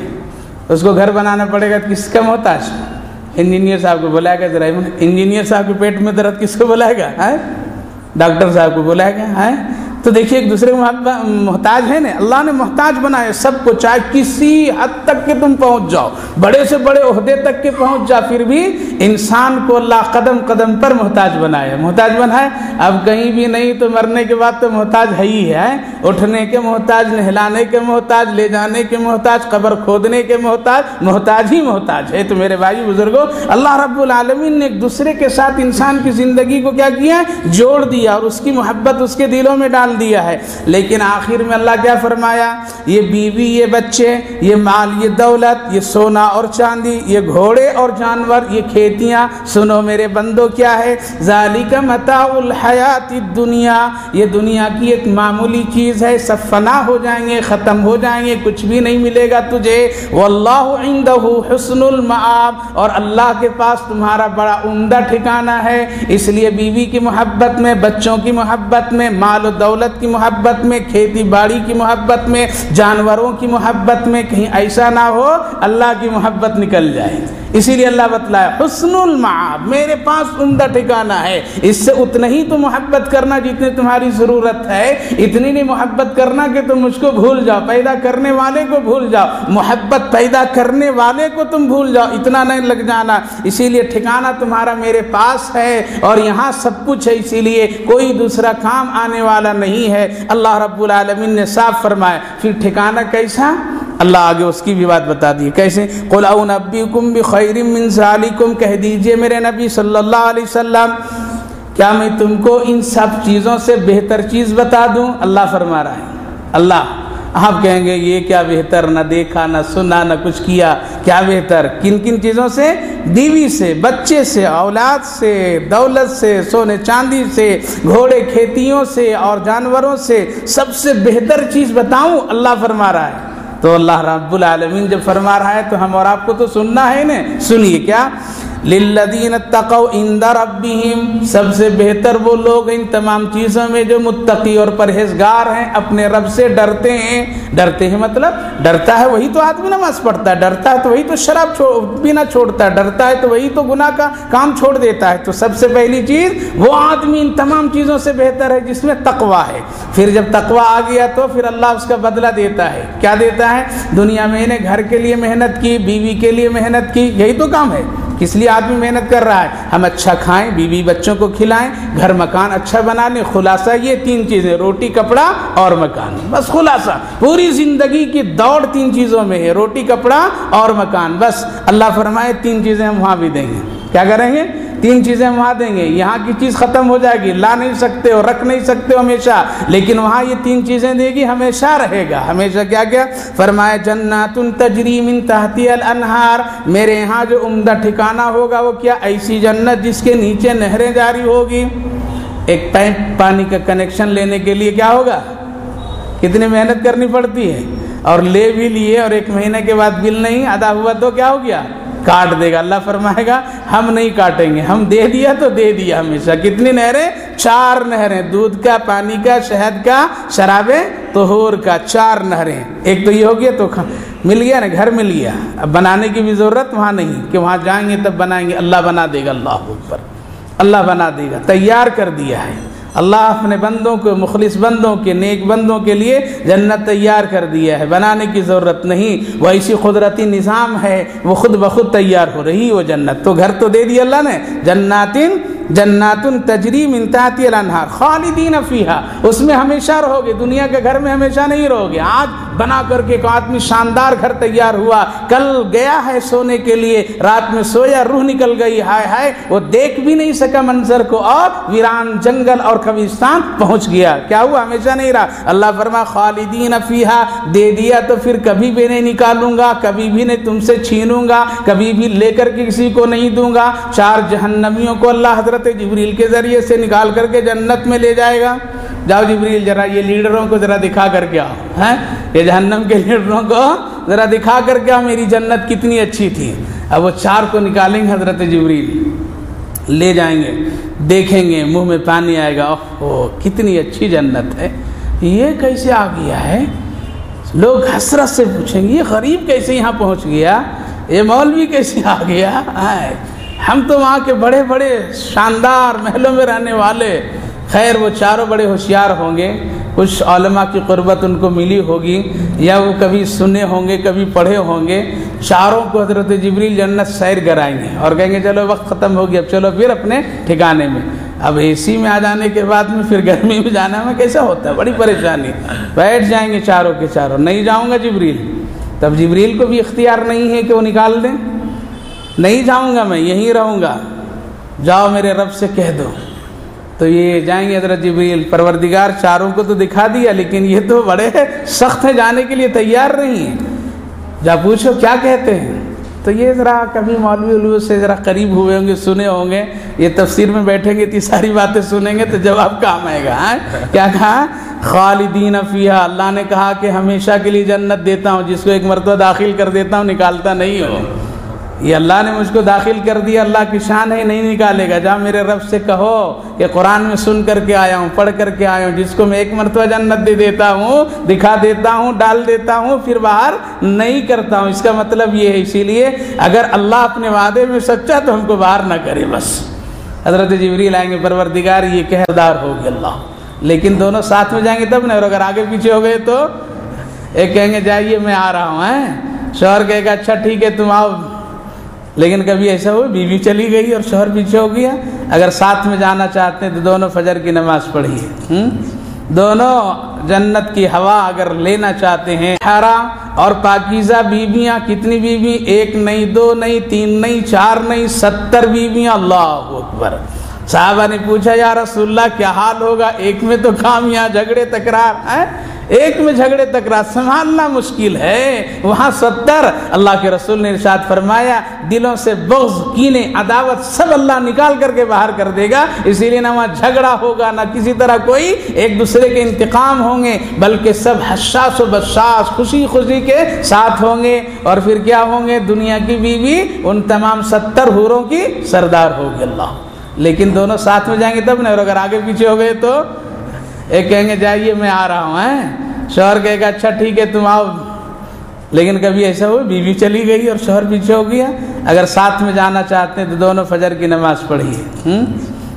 S1: اس کو گھر بنانا پڑے گا کس کا محتاج؟ انجینئر صاحب کو بلائے گا۔ ذرا انجینئر صاحب کے پیٹ میں درد کس کو بلائے گا؟ ڈاکٹر صاحب کو بلائے گا۔ تو دیکھیے ایک دوسرے محتاج ہے نا، اللہ نے محتاج بنایا سب کو، چاہے کسی حد تک کہ تم پہنچ جاؤ، بڑے سے بڑے عہدے تک کے پہنچ جا، پھر بھی انسان کو اللہ قدم قدم پر محتاج بنایا محتاج بنا ہے۔ اب کہیں بھی نہیں تو مرنے کے بعد تو محتاج ہے ہی ہے۔ اٹھنے کے محتاج، نہلانے کے محتاج، لے جانے کے محتاج، قبر کھودنے کے محتاج محتاج ہی محتاج ہے۔ تو میرے بھائی بزرگوں اللہ رب العالمین نے ایک دوسرے کے ساتھ انسان کی زندگی کو کیا کیا؟ جوڑ دیا اور اس کی محبت اس کے دلوں میں ڈال دیا ہے۔ لیکن آخر میں اللہ کیا فرمایا؟ یہ بیوی، یہ بچے، یہ مال، یہ دولت، یہ سونا اور چاندی، یہ گھوڑے اور جانور، یہ کھیتیاں۔ سنو میرے بندوں کیا ہے؟ ذالک متاع الحیات الدنیا۔ یہ دنیا کی ایک معمولی چیز ہے۔ سب فنا ہو جائیں گے، ختم ہو جائیں گے، کچھ بھی نہیں ملے گا تجھے۔ واللہ عندہ حسن المعاب اور اللہ کے پاس تمہارا بڑا عمدہ ٹھکانہ ہے۔ اس لیے بیوی کی محبت میں، بچوں کی محبت میں، مال و دولت کی محبت میں، کھیتی باڑی کی محبت میں، جانوروں کی محبت میں کہیں ایسا نہ ہو اللہ کی محبت نکل جائے۔ اسی لیے اللہ بتلایا حسن المعاب، میرے پاس عمدہ ٹھکانہ ہے۔ اس سے اتنا ہی تو محبت کرنا جتنی تمہاری ضرورت ہے۔ اتنی نہیں محبت کرنا کہ تم مجھ کو بھول جاؤ، پیدا کرنے والے کو بھول جاؤ۔ محبت پیدا کرنے والے کو تم بھول جاؤ، اتنا نہیں لگ جانا۔ اسی لیے ٹھکانہ تمہارا میرے پاس ہے اور یہاں سب کچھ ہے، اسی لیے کوئی دوسرا کام آنے والا نہیں ہے۔ اللہ رب العالمین نے صاف فرمایا، پھر ٹھکانہ کیسا؟ اللہ آگے اس کی بھی بات بتا دی کیسے؟ قل او نبیکم بخیر من ذالکم کہہ دیجیے میرے نبی صلی اللہ علیہ وسلم، کیا میں تم کو ان سب چیزوں سے بہتر چیز بتا دوں؟ اللہ فرما رہا ہے۔ اللہ، آپ کہیں گے یہ کیا بہتر؟ نہ دیکھا، نہ سنا، نہ کچھ کیا۔ کیا بہتر؟ کن کن چیزوں سے؟ بیوی سے، بچے سے، اولاد سے، دولت سے، سونے چاندی سے، گھوڑے کھیتیوں سے، اور جانوروں سے سب سے بہتر چیز بتاؤں؟ اللہ فرما رہا ہے۔ تو اللہ رب العالمین جب فرما رہا ہے تو ہم اور آپ کو تو سننا ہے نا سنیے کیا؟ للذین اتقوا عند ربهم سب سے بہتر وہ لوگ ان تمام چیزوں میں جو متقی اور پرہیزگار ہیں، اپنے رب سے ڈرتے ہیں۔ ڈرتے ہیں مطلب ڈرتا ہے وہی تو آدمی نماز پڑھتا ہے، ڈرتا ہے تو وہی تو شراب پینا چھوڑتا ہے ڈرتا ہے تو وہی تو گناہ کا کام چھوڑ دیتا ہے۔ تو سب سے پہلی چیز، وہ آدمی ان تمام چیزوں سے بہتر ہے جس میں تقوا ہے۔ پھر جب تقوا آ گیا تو پھر اللہ اس کا بدلہ دیتا ہے۔ کیا دیتا ہے؟ دنیا میں نے گھر کے لیے محنت کی، بیوی کے لیے محنت کی، یہی تو کام ہے۔ کس لیے آدمی محنت کر رہا ہے۔ ہم اچھا کھائیں، بیوی بچوں کو کھلائیں، گھر مکان اچھا بنا لیں، خلاصہ یہ تین چیزیں، روٹی، کپڑا اور مکان۔ بس خلاصہ، پوری زندگی کی دوڑ تین چیزوں میں ہے، روٹی، کپڑا اور مکان۔ بس اللہ فرمائے تین چیزیں ہم وہاں بھی دیں گے۔ کیا کریں گے؟ تین چیزیں وہاں دیں گے، یہاں کی چیز ختم ہو جائے گی، لا نہیں سکتے ہو رکھ نہیں سکتے ہو ہمیشہ، لیکن وہاں یہ تین چیزیں دے گی، ہمیشہ رہے گا۔ ہمیشہ کیا کیا؟ فرمائے جنات تجری من تحتی الانہار۔ میرے یہاں جو عمدہ ٹھکانہ ہوگا وہ کیا؟ ایسی جنت جس کے نیچے نہریں جاری ہوگی۔ ایک پائپ پانی کا کنیکشن لینے کے لیے کیا ہوگا؟ کتنی محنت کرنی پڑتی ہے۔ اور لے بھی لیے اور ایک مہینے کے بعد بل نہیں، ادا ہوا تو کیا ہو گیا؟ کاٹ دے گا۔ اللہ فرمائے گا، ہم نہیں کاٹیں گے۔ ہم دے دیا تو دے دیا ہمیشہ۔ کتنی نہریں؟ چار نہریں۔ دودھ کا، پانی کا، شہد کا شراب طہور کا۔ چار نہریں۔ ایک تو یہ ہو گیا تو مل گیا نا، گھر مل گیا۔ اب بنانے کی بھی ضرورت وہاں نہیں، کہ وہاں جائیں گے تب بنائیں گے۔ اللہ بنا دے گا، اللہ اوپر اللہ بنا دے گا۔ تیار کر دیا ہے۔ اللہ اپنے بندوں کو، مخلص بندوں کے، نیک بندوں کے لیے جنت تیار کر دیا ہے۔ بنانے کی ضرورت نہیں۔ وہ ایسی قدرتی نظام ہے، وہ خود بخود تیار ہو رہی، وہ جنت۔ تو گھر تو دے دی اللہ نے۔ جناتن جنات تجریم انتہتی الانہار خالدین فیہا۔ اس میں ہمیشہ رہو گے، دنیا کے گھر میں ہمیشہ نہیں رہو گے۔ آج بنا کر کے ایک آدمی شاندار گھر تیار ہوا، کل گیا ہے سونے کے لیے، رات میں سویا، روح نکل گئی، ہائے ہائے، وہ دیکھ بھی نہیں سکا منظر کو اور ویران جنگل اور قبرستان پہنچ گیا۔ کیا ہوا؟ ہمیشہ نہیں رہا۔ اللہ فرما، خالدین فیہا، دے دیا تو پھر کبھی بھی نہیں نکالوں گا، کبھی بھی نہیں تم سے چھینوں گا، کبھی بھی لے کر کے کسی کو نہیں دوں گا۔ چار جہنمیوں کو اللہ حضرت جبریل کے ذریعے سے نکال کر کے جنت میں لے جائے گا۔ جاؤ جبریل، ذرا یہ لیڈروں کو ذرا دکھا کر کے آؤ، ہیں؟ یہ جہنم کے لیڈروں کو ذرا دکھا کر کے آؤ، میری جنت کتنی اچھی تھی۔ اب وہ چار کو نکالیں گے حضرت جبریل۔ لے جائیں گے، دیکھیں گے، منہ میں پانی آئے گا۔ اوہ کتنی اچھی جنت ہے۔ یہ کیسے آ گیا ہے؟ لوگ حسرت سے پوچھیں گے، یہ غریب کیسے یہاں پہنچ گیا؟ یہ مولوی کیسے آ گیا؟ ہم تو وہاں کے بڑے بڑے شاندار محلوں میں رہنے والے۔ خیر وہ چاروں بڑے ہوشیار ہوں گے، کچھ علماء کی قربت ان کو ملی ہوگی، یا وہ کبھی سنے ہوں گے، کبھی پڑھے ہوں گے، چاروں کو حضرت جبریل جنت سیر کرائیں گے اور کہیں گے، چلو وقت ختم ہو گیا، اب چلو پھر اپنے ٹھکانے میں۔ اب اے سی میں آ جانے کے بعد میں پھر گرمی میں جانا میں کیسا ہوتا ہے؟ بڑی پریشانی۔ بیٹھ جائیں گے چاروں کے چاروں۔ نہیں جاؤں گا جبریل۔ تب جبریل کو بھی اختیار نہیں ہے کہ وہ نکال دیں۔ نہیں جاؤں گا میں، یہیں رہوں گا۔ جاؤ میرے رب سے کہہ دو۔ تو یہ جائیں گے حضرت جبریل۔ پروردگار چاروں کو تو دکھا دیا، لیکن یہ تو بڑے سخت ہیں، جانے کے لیے تیار نہیں ہیں۔ جا پوچھو کیا کہتے ہیں؟ تو یہ ذرا کبھی مولوی علو سے ذرا قریب ہوئے ہوں گے، سنے ہوں گے۔ یہ تفسیر میں بیٹھیں گے، اتنی ساری باتیں سنیں گے تو جواب کام آئے گا ہاں؟ کیا کہا؟ خالدین فیہا۔ اللہ نے کہا کہ ہمیشہ کے لیے جنت دیتا ہوں، جس کو ایک مرتبہ داخل کر دیتا ہوں، نکالتا نہیں ہوں۔ یہ اللہ نے مجھ کو داخل کر دیا، اللہ کی شان ہے نہیں نکالے گا۔ جہاں میرے رب سے کہو کہ قرآن میں سن کر کے آیا ہوں، پڑھ کر کے آیا ہوں، جس کو میں ایک مرتبہ جنت دے دیتا ہوں، دکھا دیتا ہوں، ڈال دیتا ہوں، پھر باہر نہیں کرتا ہوں۔ اس کا مطلب یہ ہے، اسی لیے اگر اللہ اپنے وعدے میں سچا تو ہم کو باہر نہ کرے بس۔ حضرت جبریل آئیں گے، پروردگار یہ کہدار ہوگی اللہ۔ لیکن دونوں ساتھ میں جائیں گے تب نہیں اور اگر آگے پیچھے ہو گئے تو ایک کہیں گے، جائیے، میں آ رہا ہوں شوہر کہے گا اچھا ٹھیک ہے، تم آؤ۔ لیکن کبھی ایسا ہوا بیوی چلی گئی اور شوہر پیچھے ہو گیا۔ اگر ساتھ میں جانا چاہتے ہیں تو دونوں فجر کی نماز پڑھیے۔ دونوں جنت کی ہوا اگر لینا چاہتے ہیں، حرام اور پاکیزہ بیویاں، کتنی بیوی؟ ایک نہیں، دو نہیں، تین نہیں، چار نہیں، ستر بیویاں۔ اللہ اکبر۔ صحابہ نے پوچھا، یا رسول اللہ، کیا حال ہوگا؟ ایک میں تو کام یہاں جھگڑے، تکرار، ہیں؟ ایک میں جھگڑے تک رات سنبھالنا مشکل ہے۔ وہاں ستر اللہ کے رسول نے ارشاد فرمایا، دلوں سے بغض، کینے، عداوت سب اللہ نکال کر کے باہر کر دے گا۔ اسی لیے نہ وہاں جھگڑا ہوگا، نہ کسی طرح کوئی ایک دوسرے کے انتقام ہوں گے، بلکہ سب حساس و بساس، خوشی خوشی کے ساتھ ہوں گے۔ اور پھر کیا ہوں گے؟ دنیا کی بیوی ان تمام ستر حوروں کی سردار ہوگی اللہ۔ لیکن دونوں ساتھ میں جائیں گے تب نہیں اور اگر آگے پیچھے ہو گئے تو ایک کہیں گے، جائیے، میں آ رہا ہوں شوہر کہے گا اچھا ٹھیک ہے، تم آؤ۔ لیکن کبھی ایسا ہو بیوی چلی گئی اور شوہر پیچھے ہو گیا۔ اگر ساتھ میں جانا چاہتے ہیں تو دونوں فجر کی نماز پڑھیے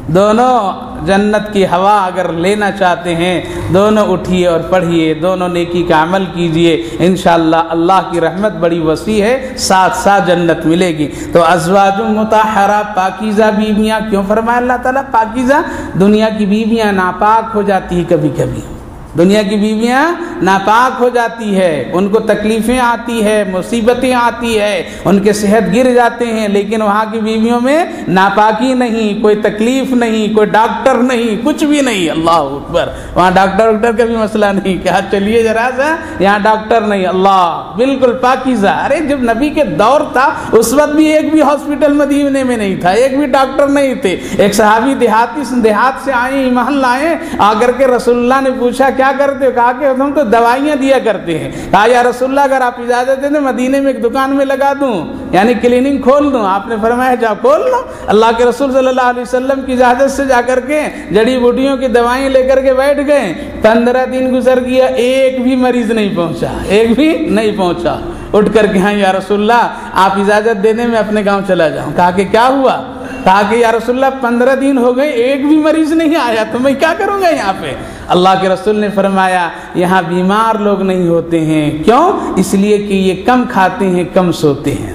S1: دونوں جنت کی ہوا اگر لینا چاہتے ہیں، دونوں اٹھیے اور پڑھیے، دونوں نیکی کا عمل کیجیے۔ انشاءاللہ اللہ کی رحمت بڑی وسیع ہے، ساتھ ساتھ جنت ملے گی۔ تو ازواج متحرہ پاکیزہ بیویاں، کیوں فرمایا اللہ تعالیٰ؟ پاکیزہ، دنیا کی بیویاں ناپاک ہو جاتی ہیں کبھی کبھی۔ دنیا کی بیویاں ناپاک ہو جاتی ہے، ان کو تکلیفیں آتی ہے، مصیبتیں آتی ہے، ان کے صحت گر جاتے ہیں، لیکن وہاں کی بیویوں میں ناپاکی نہیں، کوئی تکلیف نہیں، کوئی ڈاکٹر نہیں، کچھ بھی نہیں۔ اللہ اکبر۔ وہاں ڈاکٹر وکٹر کا بھی مسئلہ نہیں کہا ہاں چلیے ذرا سا، یہاں ڈاکٹر نہیں۔ اللہ بالکل پاکیزہ۔ ارے، جب نبی کے دور تھا، اس وقت بھی ایک بھی ہاسپٹل مدینے میں نہیں تھا، ایک بھی ڈاکٹر نہیں تھے۔ ایک صحابی دیہاتی دیہات سے آئے ایمان لائے آ کر کے رسول اللہ نے پوچھا، کیا کرتے ہو؟ کہا کہ ہم تو دوائیاں دیا کرتے ہیں۔ کہا، یا رسول اللہ، اگر آپ اجازت دیں تو مدینے میں ایک دکان میں لگا دوں یعنی کلینک کھول دوں۔ آپ نے فرمایا، جا، کھول لو۔ اللہ کے رسول صلی اللہ علیہ وسلم کی اجازت سے جا کر کے جڑی بوٹیوں کی دوائیں لے کر کے بیٹھ گئے۔ پندرہ دن گزر گیا، ایک بھی مریض نہیں پہنچا۔ ایک بھی نہیں پہنچا۔ اٹھ کر کے ہاں یا رسول اللہ، آپ اجازت دینے میں اپنے گاؤں چلا جاؤں۔ کہا کہ کیا ہوا؟ کہا کہ، یا رسول اللہ، پندرہ دن ہو گئے، ایک بھی مریض نہیں آیا، تو میں کیا کروں گا یہاں پہ؟ اللہ کے رسول نے فرمایا، یہاں بیمار لوگ نہیں ہوتے ہیں۔ کیوں؟ اس لیے کہ یہ کم کھاتے ہیں، کم سوتے ہیں۔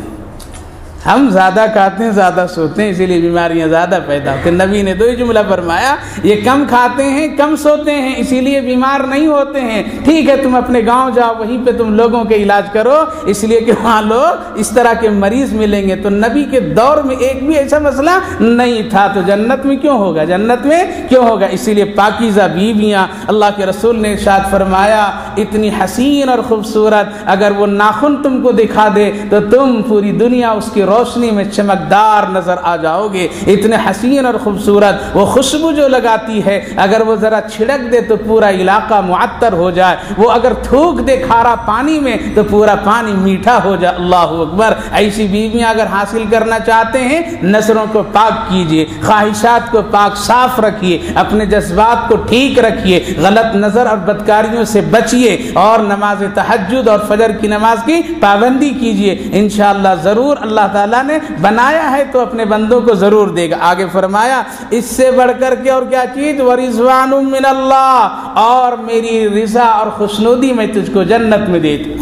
S1: ہم زیادہ کھاتے ہیں، زیادہ سوتے ہیں، اسی لیے بیماریاں زیادہ پیدا ہوتے ہیں۔ نبی نے دو ہی جملہ فرمایا، یہ کم کھاتے ہیں، کم سوتے ہیں، اسی لیے بیمار نہیں ہوتے ہیں۔ ٹھیک ہے، تم اپنے گاؤں جاؤ، وہیں پہ تم لوگوں کے علاج کرو، اس لیے کہ وہاں لوگ اس طرح کے مریض ملیں گے۔ تو نبی کے دور میں ایک بھی ایسا مسئلہ نہیں تھا۔ تو جنت میں کیوں ہوگا؟ جنت میں کیوں ہوگا؟ اسی لیے پاکیزہ بیویاں، اللہ کے رسول نے ارشاد فرمایا، اتنی حسین اور خوبصورت، اگر وہ ناخن تم کو دکھا دے، تو تم پوری دنیا اس کی روشنی میں چمکدار نظر آ جاؤ گے۔ اتنے حسین اور خوبصورت وہ خوشبو جو لگاتی ہے، اگر وہ ذرا چھڑک دے تو پورا علاقہ معطر ہو جائے۔ وہ اگر تھوک دے کھارا پانی میں تو پورا پانی میٹھا ہو جائے۔ اللہ اکبر۔ ایسی بیویاں اگر حاصل کرنا چاہتے ہیں، نظروں کو پاک کیجیے، خواہشات کو پاک صاف رکھیے اپنے جذبات کو ٹھیک رکھیے غلط نظر اور بدکاریوں سے بچیے اور نماز تحجد اور فجر کی نماز کی پابندی کیجیے۔ انشاءاللہ ضرور اللہ تعالیٰ نے بنایا ہے تو اپنے بندوں کو ضرور دے گا۔ آگے فرمایا، اس سے بڑھ کر کے اور کیا چیز؟ ورضوان من اللہ اور میری رضا اور خوشنودی میں تجھ کو جنت میں دیتی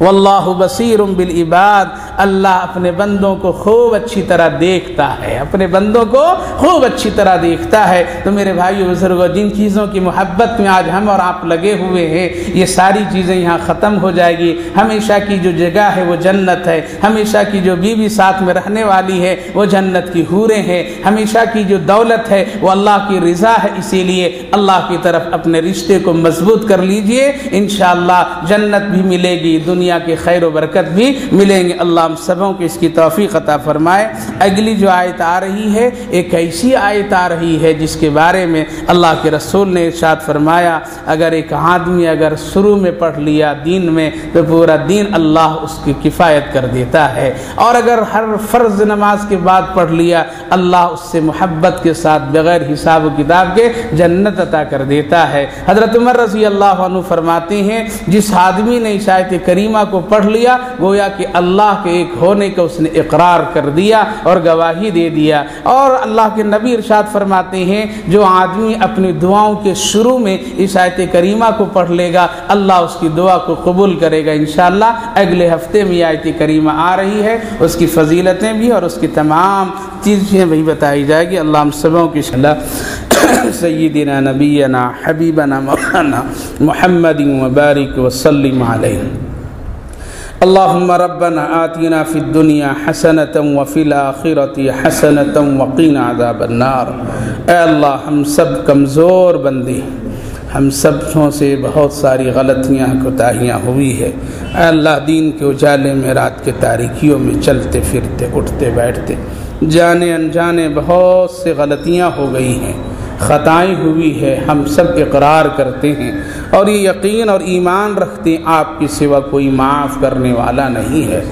S1: واللہ بصیر بالعباد، اللہ اپنے بندوں کو خوب اچھی طرح دیکھتا ہے، اپنے بندوں کو خوب اچھی طرح دیکھتا ہے۔ تو میرے بھائی بزرگوں جن چیزوں کی محبت میں آج ہم اور آپ لگے ہوئے ہیں، یہ ساری چیزیں یہاں ختم ہو جائے گی۔ ہمیشہ کی جو جگہ ہے، وہ جنت ہے۔ ہمیشہ کی جو بیوی ساتھ میں رہنے والی ہے، وہ جنت کی حوریں ہیں۔ ہمیشہ کی جو دولت ہے، وہ اللہ کی رضا ہے۔ اسی لیے اللہ کی طرف اپنے رشتے کو مضبوط کر لیجیے۔ انشاءاللہ جنت بھی ملے گی، دنیا کی خیر و برکت بھی ملیں گے۔ اللہ ہم سبوں کو اس کی توفیق عطا فرمائے۔ اگلی جو آیت آ رہی ہے، ایک ایسی آیت آ رہی ہے جس کے بارے میں اللہ کے رسول نے ارشاد فرمایا، اگر ایک آدمی اگر شروع میں پڑھ لیا دین میں، تو پورا دین اللہ اس کی کفایت کر دیتا ہے۔ اور اگر ہر فرض نماز کے بعد پڑھ لیا، اللہ اس سے محبت کے ساتھ بغیر حساب و کتاب کے جنت عطا کر دیتا ہے۔ حضرت عمر رضی اللہ عنہ فرماتے ہیں، جس آدمی نے اس آیت کریمہ کو پڑھ لیا، گویا کہ اللہ کے ایک ہونے کا اس نے اقرار کر دیا اور گواہی دے دیا۔ اور اللہ کے نبی ارشاد فرماتے ہیں، جو آدمی اپنی دعاؤں کے شروع میں اس آیت کریمہ کو پڑھ لے گا، اللہ اس کی دعا کو قبول کرے گا۔ انشاءاللہ اگلے ہفتے میں یہ آیت کریمہ آ رہی ہے، اس کی فضیلتیں بھی اور اس کی تمام چیزیں بھی بتائی جائے گی۔ اللہ ہم سبوں کی صلاح سیدنا، نبینا، حبیبنا، مولانا محمد وبارک وسلم علیہ۔ اللهم ربنا آتنا في الدنيا حسنة وفي الآخرة حسنة وقنا عذاب النار. اے اللہ، ہم سب کمزور بندے ہم سب سے بہت ساری غلطیاں، کوتاہیاں ہوئی ہے اے اللہ، دین کے اجالے میں، رات کے تاریکیوں میں چلتے پھرتے، اٹھتے بیٹھتے، جانے انجانے بہت سے غلطیاں ہو گئی ہیں۔ خطائیں ہوئی ہے، ہم سب اقرار کرتے ہیں۔ اور یہ یقین اور ایمان رکھتے ہیں، آپ کے سوا کوئی معاف کرنے والا نہیں ہے۔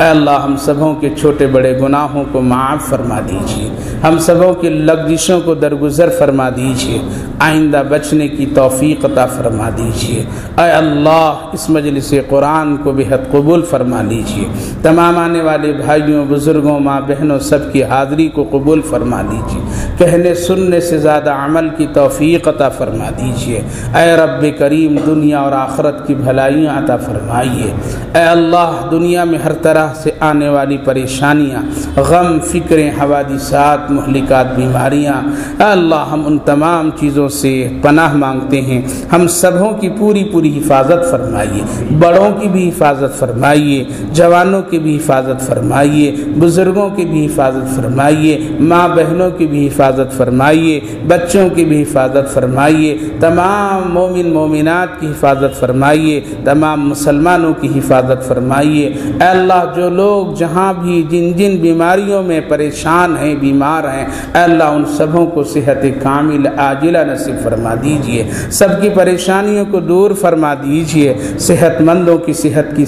S1: اے اللہ، ہم سبوں کے چھوٹے بڑے گناہوں کو معاف فرما دیجیے ہم سبوں کی لگزشوں کو درگزر فرما دیجیے آئندہ بچنے کی توفیق عطا فرما دیجیے اے اللہ، اس مجلس قرآن کو بہت قبول فرما لیجیے تمام آنے والے بھائیوں، بزرگوں، ماں بہنوں، سب کی حاضری کو قبول فرما لیجیے کہنے، سننے سے زیادہ عمل کی توفیق عطا فرما دیجیے اے رب کریم، دنیا اور آخرت کی بھلائیاں عطا فرمائیے۔ اے اللہ، دنیا میں ہر طرح سے آنے والی پریشانیاں، غم، فکریں، حوادثات، مہلکات، بیماریاں، اے اللہ، ہم ان تمام چیزوں سے پناہ مانگتے ہیں۔ ہم سبوں کی پوری پوری حفاظت فرمائیے۔ بڑوں کی بھی حفاظت فرمائیے۔ جوانوں کی بھی حفاظت فرمائیے۔ بزرگوں کی بھی حفاظت فرمائیے۔ ماں بہنوں کی بھی حفاظت فرمائیے۔ بچوں کی بھی حفاظت فرمائیے۔ تمام مومن مومنات کی حفاظت فرمائیے۔ تمام مسلمانوں کی حفاظت فرمائیے۔ اے اللہ، جو لوگ جہاں بھی جن جن بیماریوں میں پریشان ہیں، بیمار ہیں، اے اللہ ان سبوں کو صحت کامل، عاجلہ نصیب فرما دیجیے۔ سب کی پریشانیوں کو دور فرما دیجیے۔ صحت مندوں کی صحت کی